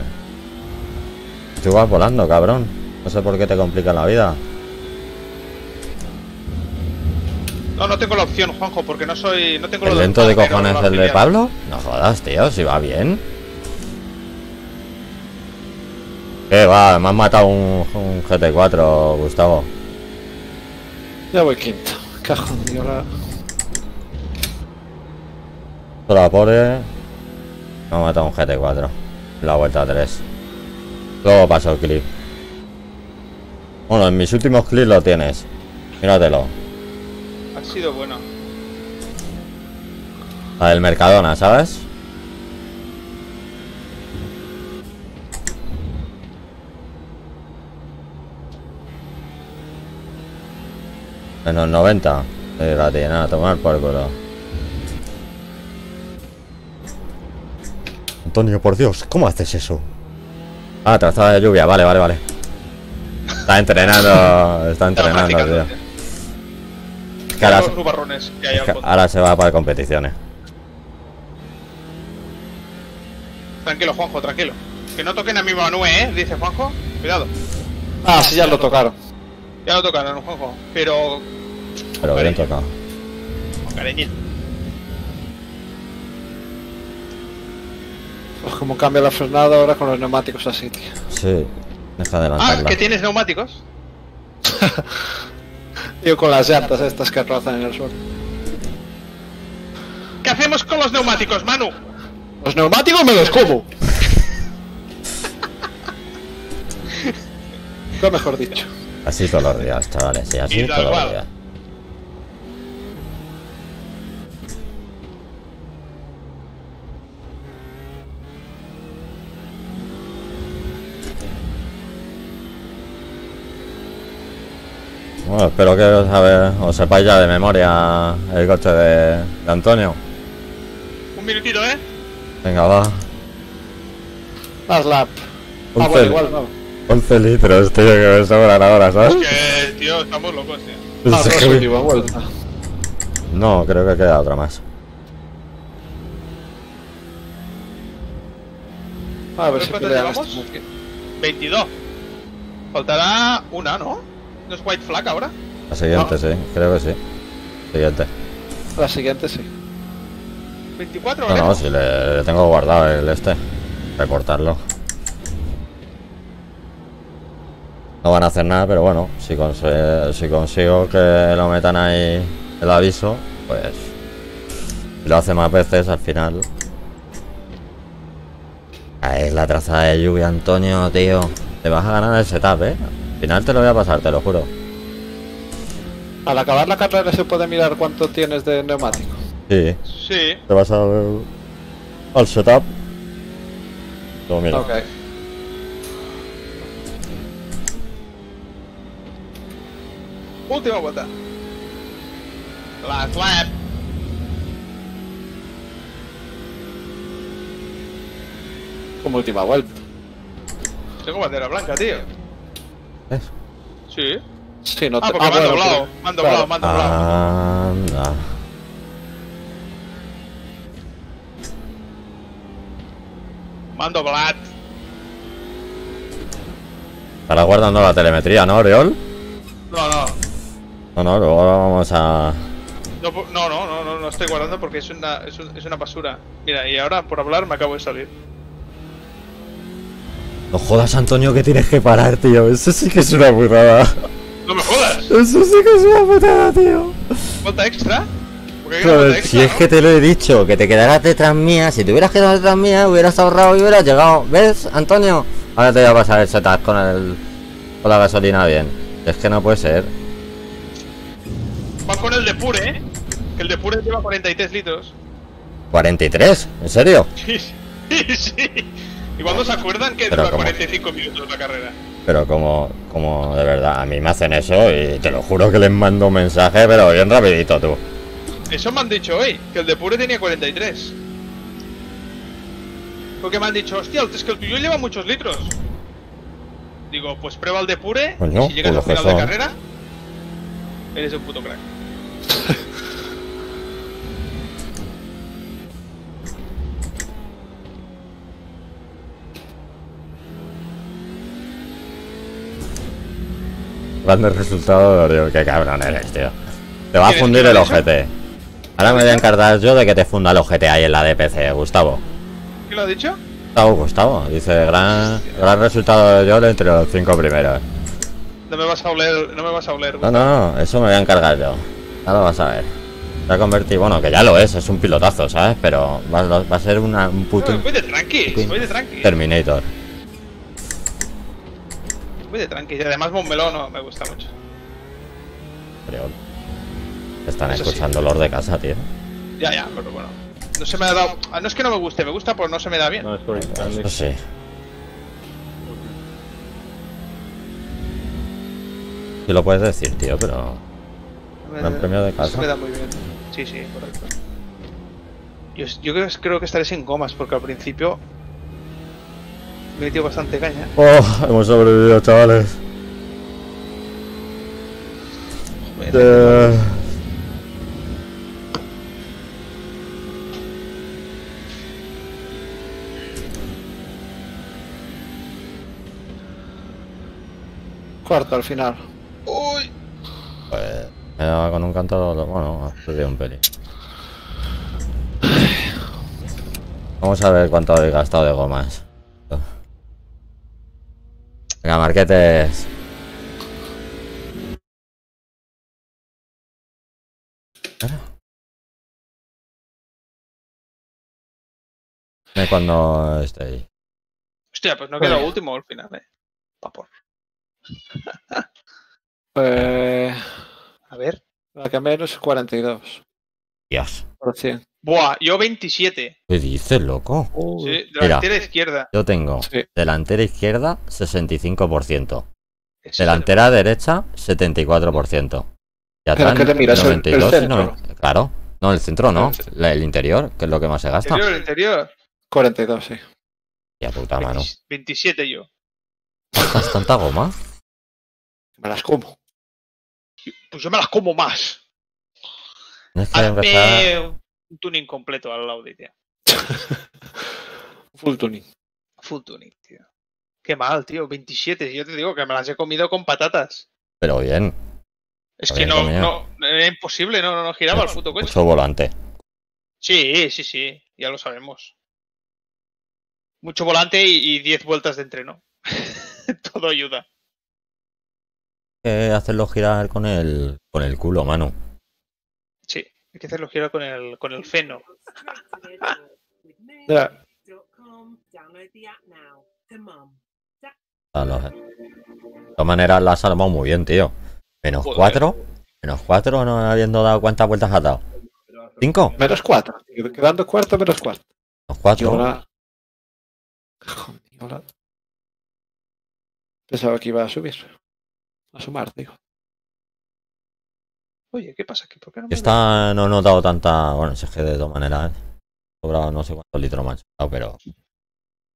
Tú vas volando, cabrón. No sé por qué te complica la vida. No, no tengo la opción, Juanjo, porque no soy. No tengo ¿El lento de pero cojones el de. Pablo? No jodas, tío, si va bien. ¿Qué va? Me han matado un, un GT4, Gustavo. Ya voy quinto. Cajón, y ahora. Toda pole. Me ha matado un GT4. La vuelta 3. Luego paso el clip. Bueno, en mis últimos clips lo tienes. Míratelo. Ha sido bueno. La del Mercadona, ¿sabes? Menos 90. Eh, la tiene a tomar por culo. Antonio, por Dios, ¿cómo haces eso? Ah, trazada de lluvia, vale, vale, vale. Está entrenando, está entrenando, tío. tío. Es que ahora, Los nubarrones que hay es al que fondo. ahora se va para competiciones. Tranquilo, Juanjo, tranquilo. Que no toquen a mi Manu, ¿eh? Dice Juanjo. Cuidado. Ah, sí, ya lo tocaron. Ya lo tocaron, Juanjo. Pero. Pero bien Cariño. tocado. Con cariñito. Pues como cambia la frenada ahora con los neumáticos así, tío. Sí, deja Ah, adelantarla. que tienes neumáticos. Tío, con las llantas estas que rozan en el suelo. ¿Qué hacemos con los neumáticos, Manu? Los neumáticos me los como. Lo mejor dicho. Así todos los días, chavales, sí, así todos los días. Bueno, espero que os, sabe- os sepáis ya de memoria el coche de, de Antonio. Un minutito, ¿eh? Venga, va. Más lap. Ah, 11, bueno, igual no. 11 litros, tío, que me sobran ahora, ¿sabes? Es que, tío, estamos locos, tío. Ah, Es dos que- última vuelta. No, creo que queda otra más. A ver si ¿Cuántas pelean llevamos? aquí. 22. Faltará una, ¿no? ¿No es White Flag ahora? La siguiente, sí, creo que sí. Siguiente. La siguiente sí. 24, No, no, si le, le tengo guardado el este. Recortarlo. No van a hacer nada, pero bueno, si, conse- si consigo que lo metan ahí el aviso, pues si lo hace más veces al final. Ahí es la trazada de lluvia, Antonio, tío. Te vas a ganar el setup, eh. Al final te lo voy a pasar, te lo juro. Al acabar la carrera se puede mirar cuánto tienes de neumático. Sí, Sí. te vas al, al setup. Lo miro. Ok. Última vuelta. Last lap. Como última vuelta. Tengo bandera blanca, tío. ¿Ves? Sí. Sí, no Ah, te... porque me han bueno, doblado. pero- Me han doblado, han doblado. Anda. Me han doblado. Estará guardando la telemetría, ¿no, Oriol? No, no. No, no, luego vamos a. No, no, no, no, no, estoy guardando porque es una, es, un- es una basura. Mira, y ahora por hablar me acabo de salir. No jodas, Antonio, que tienes que parar, tío. Eso sí que es una putada. ¡No me jodas! Eso sí que es una putada, tío. ¿Vuelta extra? Vuelta si es ¿no? que te lo he dicho, que te quedarás detrás mía. Si te hubieras quedado detrás mía, hubieras ahorrado y hubieras llegado. ¿Ves, Antonio? Ahora te voy a pasar el setup con el. con la gasolina bien. Es que no puede ser. Va con el de Pure, ¿eh? Que el de Pure lleva 43 litros. 43, ¿en serio? Sí, sí, sí. ¿Y cuando se acuerdan que dura ¿cómo? 45 minutos la carrera? Pero como, como de verdad, a mí me hacen eso y te lo juro que les mando un mensaje, pero bien rapidito tú. Eso me han dicho hoy, que el de Pure tenía 43. Porque me han dicho, hostia, es que el tuyo lleva muchos litros. Digo, pues prueba el de Pure Coño, y si llegas pues al final de carrera, eres un puto crack. el resultado de Oriol, qué cabrón eres, tío. Te va a fundir el ogt. Ahora me voy a encargar yo de que te funda el ogt ahí en la DPC, Gustavo. ¿Qué lo ha dicho? Gustavo, Gustavo. Dice, gran, gran resultado de Oriol entre los cinco primeros. No me vas a oler, no me vas a oler. No, no, no, eso me voy a encargar yo. Ya lo vas a ver. Se va a convertir, bueno, que ya lo es, es un pilotazo, ¿sabes? Pero va, va a ser una- un puto Voy de tranqui, voy de tranqui. Terminator. Voy de tranqui. Y además Montmeló no me gusta mucho. Creo. Están Eso sí. escuchando los de casa, tío. Ya, ya, pero bueno. No se me ha dado. ah, No es que no me guste, me gusta, pero no se me da bien. Nice work, Stanley. Eso sí. Sí lo puedes decir, tío, pero... Gran premio de casa. Se me da muy bien. Sí, sí, correcto. Yo, yo creo, creo que estaré sin gomas, porque al principio. Me he metido bastante caña. Oh, hemos sobrevivido, chavales. Joder, Eh, Cuarto al final. Uy, me daba con un canto, bueno, ha perdido un peli. Vamos a ver cuánto habéis gastado de gomas. Venga, marquetes. Dime cuando estéis. hostia, pues no he quedado último al final, eh. Vapor. Eh, A ver. la que menos 42. Dios. Por 100. Buah, yo 27. ¿Qué dices, loco? Sí, Mira. delantera izquierda. Yo tengo Sí. delantera izquierda 65%. Ese Delantera derecha, 74%. Y ¿Pero atrás, qué te miras, el- el 92 y centro? 90. Claro. No, el centro no. El- El interior, que es lo que más se gasta. Interior, interior. 42, sí. Ya puta mano. 20 27 yo. ¿Gastas tanta goma? Me las como. Pues yo me las como más. Que empezar. Hazme un tuning completo al Audi, tío. Full tuning. Full tuning, tío. Qué mal, tío. 27. Yo te digo que me las he comido con patatas. Pero bien. Es que no, comido. no, era imposible, no, no, no giraba el puto coche. Mucho volante. Sí, sí, sí, ya lo sabemos. Mucho volante y y 10 vueltas de entreno. Todo ayuda. Que hacerlo girar con el, con el culo, mano. Sí, hay que hacerlo girar con el, con el feno. De todas maneras, la salvado muy bien, tío. Menos Joder. 4. Menos 4, no habiendo dado cuántas vueltas has dado. 5. Menos 4. Quedando cuarto, menos 4. Menos Y 4. ahora. Joder, y ahora- Pensaba que iba a subir. A sumar, digo. Oye, ¿qué pasa aquí? ¿Por qué no me Esta no he notado tanta. Bueno, si es que de todas maneras. He sobrado no sé cuántos litros más. No, pero.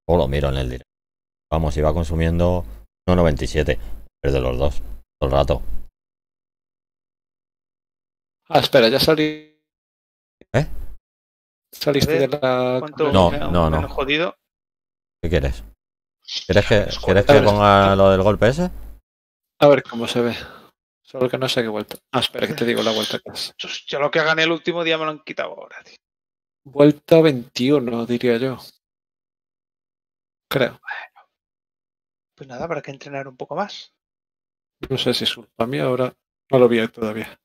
O lo miro en el directo. Vamos, iba consumiendo 1,97. El de los dos. Todo el rato. Ah, espera, ya salí. ¿Eh? Saliste ver, de la. ¿Cuánto No, no, no. jodido? ¿Qué quieres? ¿Quieres que, ¿quieres que ver, ponga lo del golpe ese? A ver cómo se ve. Solo que no sé qué vuelta. Ah, espera, que te digo la vuelta que es. Hostia, lo que gané el último día me lo han quitado ahora, tío. Vuelta 21, diría yo. Creo. Pues nada, habrá que entrenar un poco más. No sé si es culpa mía ahora. No lo vi todavía.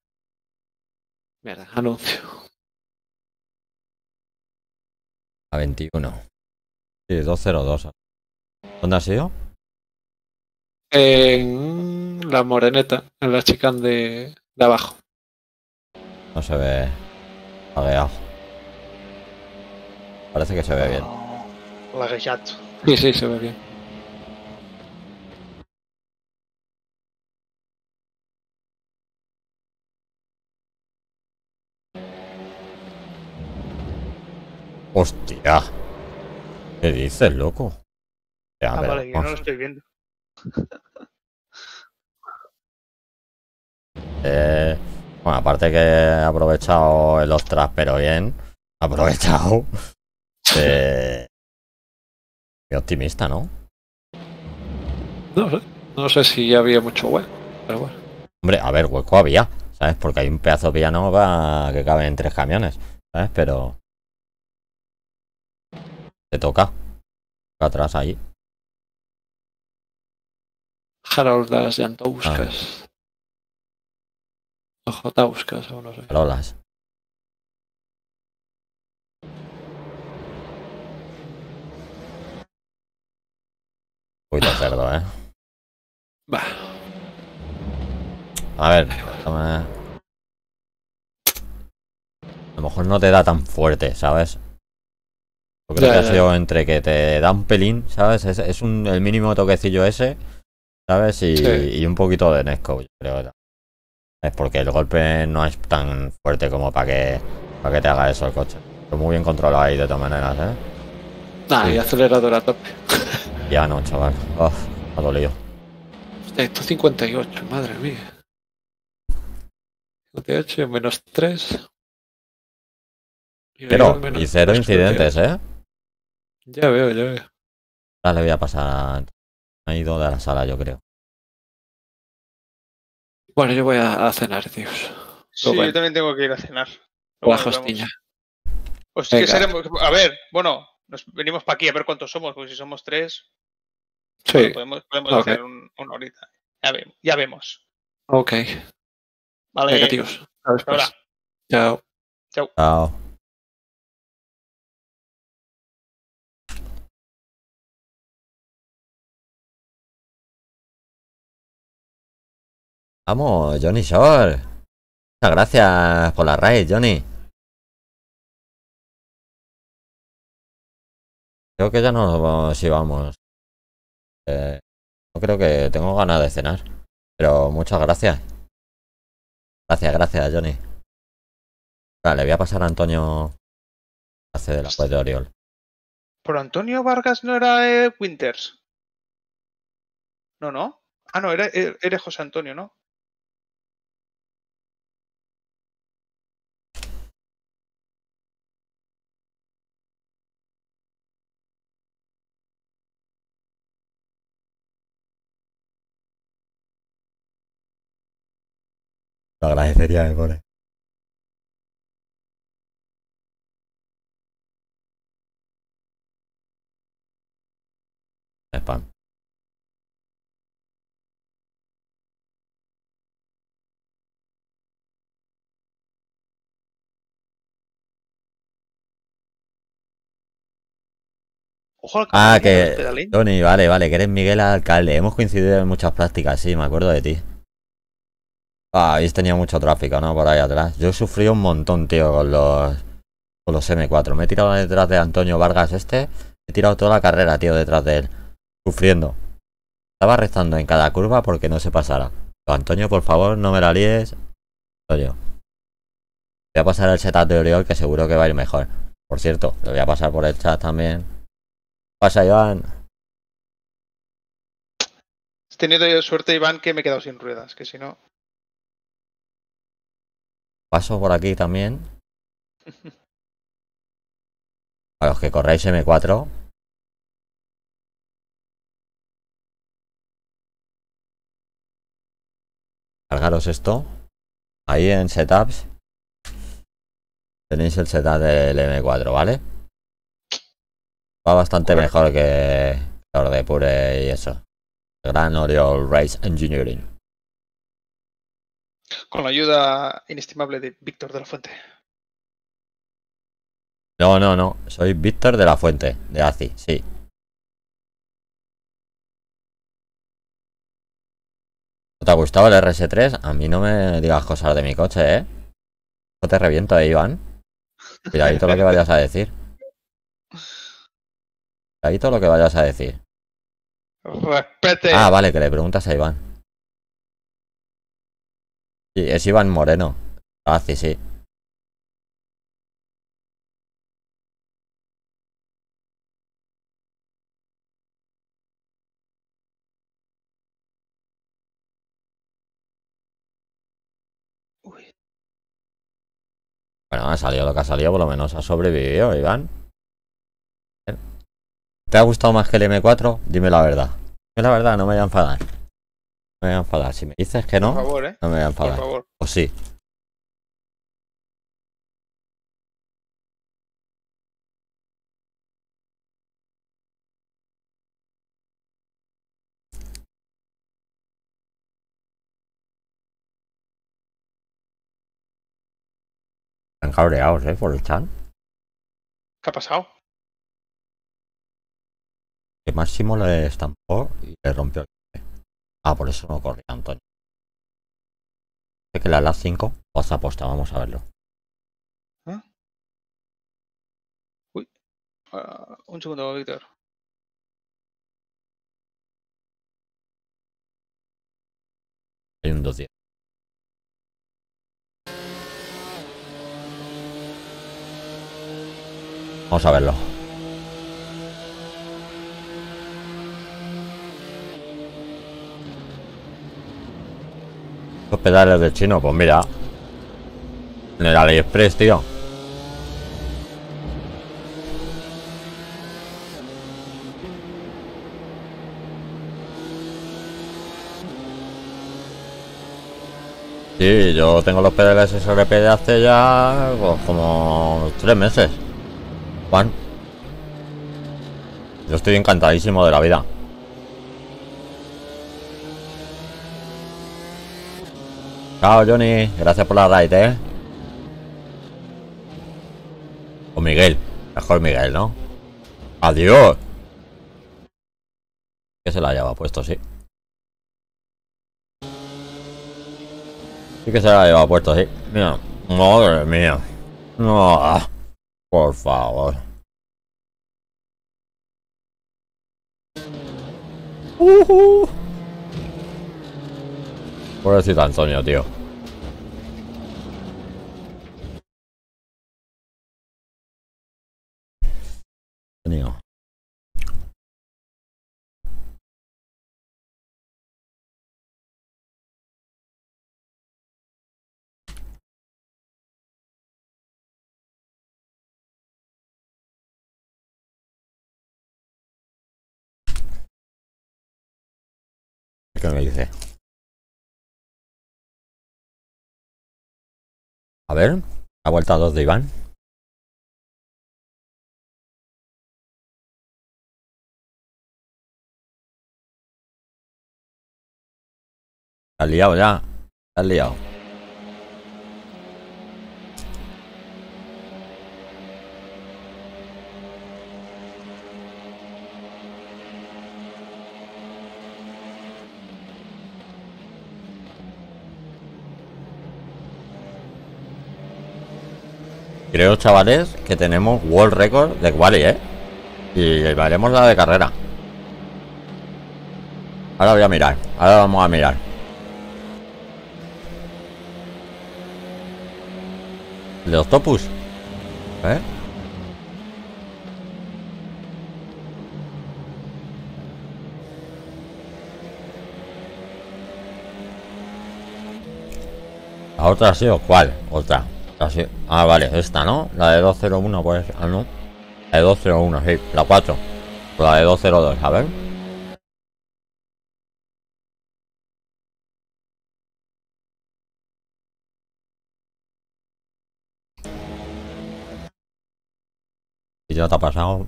Mierda, anuncio. A 21. Sí, 202. ¿Dónde ha sido? En la moreneta, en la chicane de, de abajo. No se ve. Lagueado. Parece que se ve bien. Laguejat. Sí, sí, se ve bien. ¡Hostia! ¿Qué dices, loco? Ya, Ah, vale, yo no lo estoy viendo. eh, bueno, aparte que he aprovechado el ostras, pero bien. Aprovechado. Eh, muy optimista, ¿no? No sé. No sé si había mucho hueco. Pero bueno. Hombre, a ver, hueco había, ¿sabes? Porque hay un pedazo de Villanova que cabe en tres camiones, ¿sabes? Pero. Te toca. Atrás ahí. Harold las Jantouskas. O Jotauskas, o no sé. Lolas. Uy, de cerdo, ¿eh? Va. A ver, déjame- A lo mejor no te da tan fuerte, ¿sabes? Yo creo Ya, que ha ya, sido entre que te da un pelín, ¿sabes? Es, es un, el mínimo toquecillo ese, ¿sabes? Y, Sí. y un poquito de Nesco, yo creo. Es porque el golpe no es tan fuerte como para que, para que te haga eso el coche. Pero muy bien controlado ahí de todas maneras, ¿eh? Nah, Sí. y acelerador a tope. Ya no, chaval. Uf, me ha dolido. Esto 58, madre mía. 58 menos 3. Pero, y cero incidentes, ¿eh? Ya veo, ya veo. Ahora le voy a pasar. Ha ido de la sala, yo creo. Bueno, yo voy a, a cenar, tíos. Sí, bueno. yo también tengo que ir a cenar. O Luego a. Hostiña. Pues que Venga. seremos. A ver, bueno, nos venimos para aquí a ver cuántos somos, porque si somos tres, Sí, bueno, podemos, podemos hacer un- una horita. Ya vemos. Ya vemos. ok. Vale. Venga, tíos. A hasta ahora. después. Chao. Chao. Vamos, Johnny Shore. Muchas gracias por la raid, Johnny. Creo que ya nos íbamos. Eh, no creo que tengo ganas de cenar. Pero muchas gracias. Gracias, gracias, Johnny. Vale, le voy a pasar a Antonio. Hace de la web de Oriol. ¿Por Antonio Vargas no era eh, Winters? No, no. Ah, no, era, era José Antonio, ¿no? Lo agradecería, me pone. Spam. Ojo al Ah, que. Tony, vale, vale, que eres Miguel Alcalde. Hemos coincidido en muchas prácticas, sí, me acuerdo de ti. Ah, habéis tenido mucho tráfico, ¿no? Por ahí atrás. Yo he sufrido un montón, tío, con los. Con los M4. Me he tirado detrás de Antonio Vargas este. He tirado toda la carrera, tío, detrás de él. Sufriendo. Estaba rezando en cada curva porque no se pasara. Antonio, por favor, no me la líes. Antonio. Voy a pasar el setup de Oriol que seguro que va a ir mejor. Por cierto, lo voy a pasar por el chat también. Pasa, Iván. Has tenido yo suerte, Iván, que me he quedado sin ruedas, que si no. Paso por aquí también. A los que corréis M4. Cargaros esto. Ahí en setups. Tenéis el setup del M4, ¿vale? Va bastante mejor que los de Pure y eso. Gran Oriol Race Engineering. Con la ayuda inestimable de Víctor de la Fuente. No, no, no. Soy Víctor de la Fuente, de ACI, sí. ¿No te ha gustado el RS3? A mí no me digas cosas de mi coche, ¿eh? No te reviento, ¿eh, Iván? Cuidadito lo que vayas a decir. Cuidadito lo que vayas a decir. Respete. Ah, vale, que le preguntas a Iván. Sí, es Iván Moreno. ACI, sí. Uy, Bueno, ha salido lo que ha salido, por lo menos ha sobrevivido, Iván. ¿Te ha gustado más que el M4? Dime la verdad. Dime la verdad, no me voy a enfadar. Me voy a enfadar. Si me dices que no, Por favor, eh. no me voy a Por enfadar. favor. O sí. Están cabreados, ¿eh? Por el chat. ¿Qué ha pasado? Que Máximo le estampó y le rompió el. Ah, por eso no corría Antonio. Sé que la las 5 os aposta, vamos a verlo. Ah, un segundo, Víctor. Hay un 2-10. Vamos a verlo. Los pedales de chino, pues mira. En el AliExpress, tío. Sí, yo tengo los pedales SRP de hace ya pues, como tres meses. Juan. Yo estoy encantadísimo de la vida. Chao, Johnny. Gracias por la raid, eh. O Miguel. Mejor Miguel, ¿no? Adiós. Que se la lleva puesto, sí. Sí que se la lleva puesto, sí. Mira. Madre mía. No. ah, Por favor. Ujú. Pobrecito Antonio, tío. Antonio. ¿Qué me dice? Ver, la vuelta 2 de Iván. Has liado ya. Has liado. Creo, chavales, que tenemos World Record de Quali, ¿eh? Y haremos la de carrera. Ahora voy a mirar. Ahora vamos a mirar. ¿El de Octopus? ¿Eh? ¿La otra ha sido cuál? Otra. Ha sido- Ah, vale, esta, ¿no? La de 201, pues. Ah, no. La de 201, sí. La 4. La de 202, a ver. ¿Y ya te ha pasado?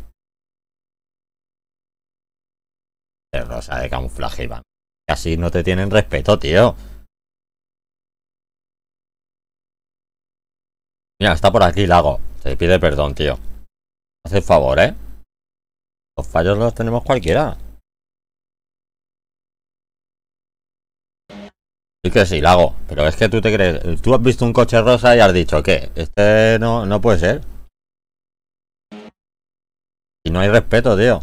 De rosa de camuflaje, Iván. Así no te tienen respeto, tío. Mira, está por aquí Lago. Te pide perdón, tío. Haz el favor, ¿eh? Los fallos los tenemos cualquiera. Sí que sí, Lago. Pero es que tú te crees... Tú has visto un coche rosa y has dicho, ¿qué? Este no, no puede ser. Y no hay respeto, tío.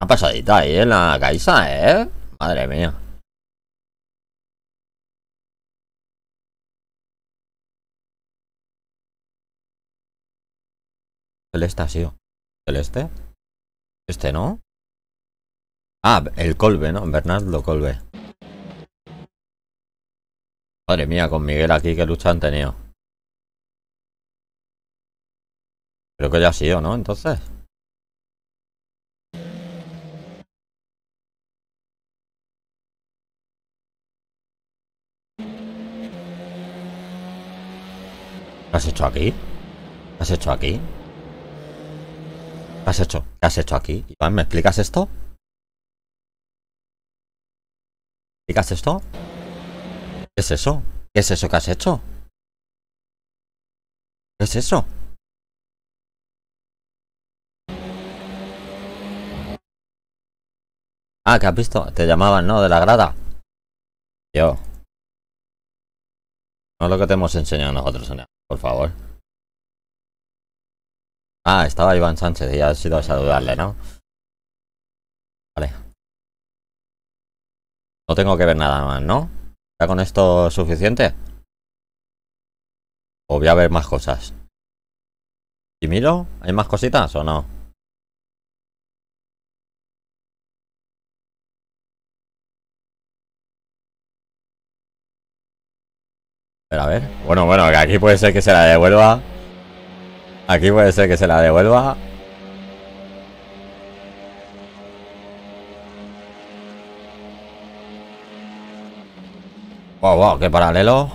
Una pasadita ahí en la caixa, ¿eh? Madre mía. Celeste ha sido. ¿Celeste? Este no. Ah, el Colbe, ¿no? Bernardo Colbe. Madre mía, con Miguel aquí, qué lucha han tenido. Creo que ya ha sido, ¿no? Entonces. ¿Qué has hecho aquí? ¿Qué has hecho aquí? ¿Qué has hecho? ¿Qué has hecho aquí? Iván, ¿me explicas esto? ¿Me explicas esto? ¿Qué es eso? ¿Qué es eso que has hecho? ¿Qué es eso? Ah, ¿qué has visto? Te llamaban, ¿no? De la grada. Yo. No es lo que te hemos enseñado nosotros. Por favor. Ah, estaba Iván Sánchez y ha sido a saludarle, ¿no? Vale. No tengo que ver nada más, ¿no? ¿Ya con esto suficiente? ¿O voy a ver más cosas? ¿Y miro? ¿Hay más cositas o no? Pero a ver. Bueno, bueno, que aquí puede ser que se la devuelva. Aquí puede ser que se la devuelva. Wow, wow, qué paralelo.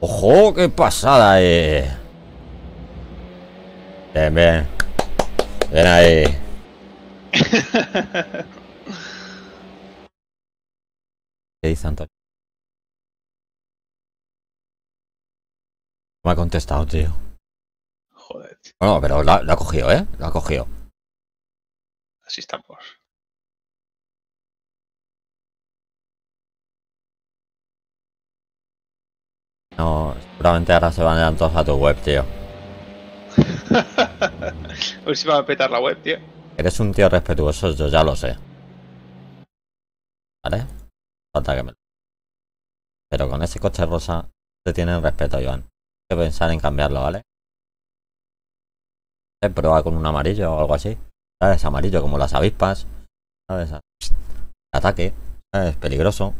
Ojo, qué pasada, eh. Bien, bien. Bien ahí. ¿Qué dice Antonio? Me ha contestado, tío. Joder, tío, Bueno, pero lo ha, cogido, ¿eh? Lo ha cogido. así estamos. No, seguramente ahora se van a todos a tu web, tío. A ver si va a petar la web, tío. Eres un tío respetuoso, yo ya lo sé. ¿Vale? Falta que me... Pero con ese coche rosa te tienen respeto, Iván. Que pensar en cambiarlo, ¿vale? Eh, Prueba con un amarillo o algo así. ¿Sabes? Amarillo como las avispas. ¿Sabes? Ataque. ¿Sabes? Peligroso.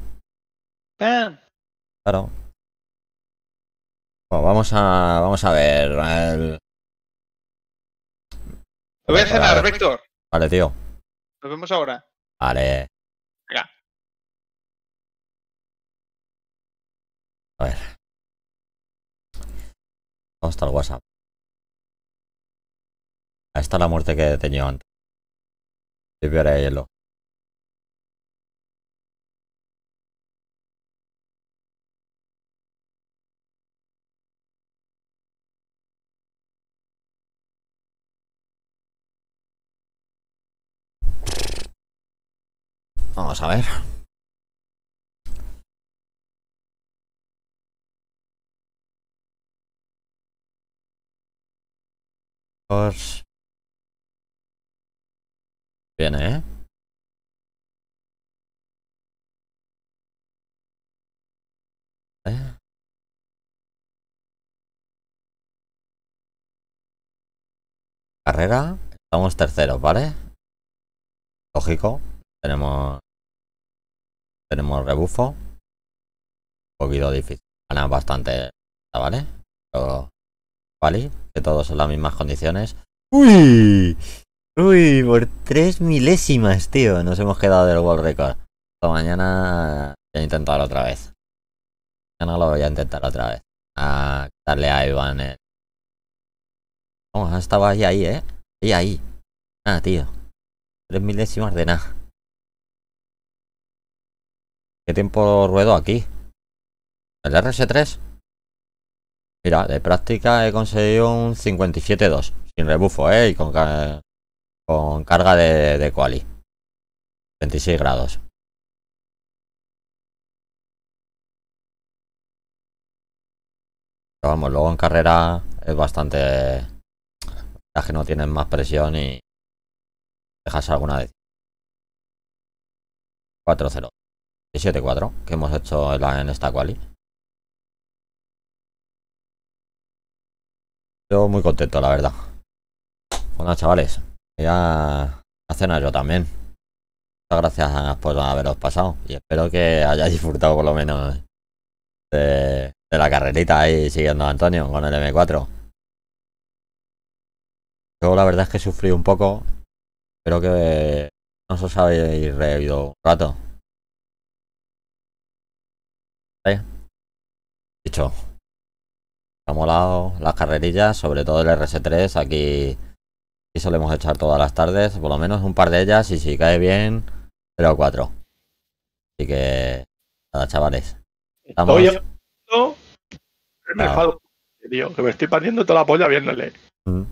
Claro. Bueno, vamos a... Vamos a ver. el- voy a cenar, Víctor. Vale, tío. Nos vemos ahora. Vale. Venga. A ver. ¿Dónde está el WhatsApp? Ahí está la muerte que he tenido antes. De hielo. Vamos a ver. Viene, ¿eh? ¿Eh? Carrera, estamos terceros, ¿vale? Lógico, tenemos tenemos rebufo. Un poquito difícil. Ganan bastante, ¿vale? Pero, ¿vale? Que todos son las mismas condiciones. ¡Uy! Uy, por tres milésimas, tío. Nos hemos quedado del World Record. Pero mañana voy a intentar otra vez. Mañana lo voy a intentar otra vez. A darle a Iván el... Vamos, estaba ahí, ahí, ¿eh? Ahí, ahí. Nada, tío. Tres milésimas de nada. ¿Qué tiempo ruedo aquí? ¿El RS3? Mira, de práctica he conseguido un 57.2. Sin rebufo, ¿eh? Y con, con carga de, de quali. 26 grados. Pero vamos, luego en carrera es bastante... Las que no tienen más presión y... Dejas alguna vez. 4-0. 7-4 que hemos hecho en esta quali. Yo muy contento, la verdad. Bueno, chavales, voy a, a yo también. Muchas gracias por haberos pasado y espero que hayáis disfrutado por lo menos de, la carrerita ahí siguiendo a Antonio con el M4. Yo la verdad es que sufrí un poco. Espero que no os habéis reído un rato. ¿Eh? Dicho, ha molado las carrerillas, sobre todo el RS3. Aquí, aquí solemos echar todas las tardes, por lo menos un par de ellas, y si cae bien, 3 o 4. Así que, nada, chavales. Estamos. Estoy no, me Claro. enfado, tío, que me estoy partiendo toda la polla viéndole. Mm.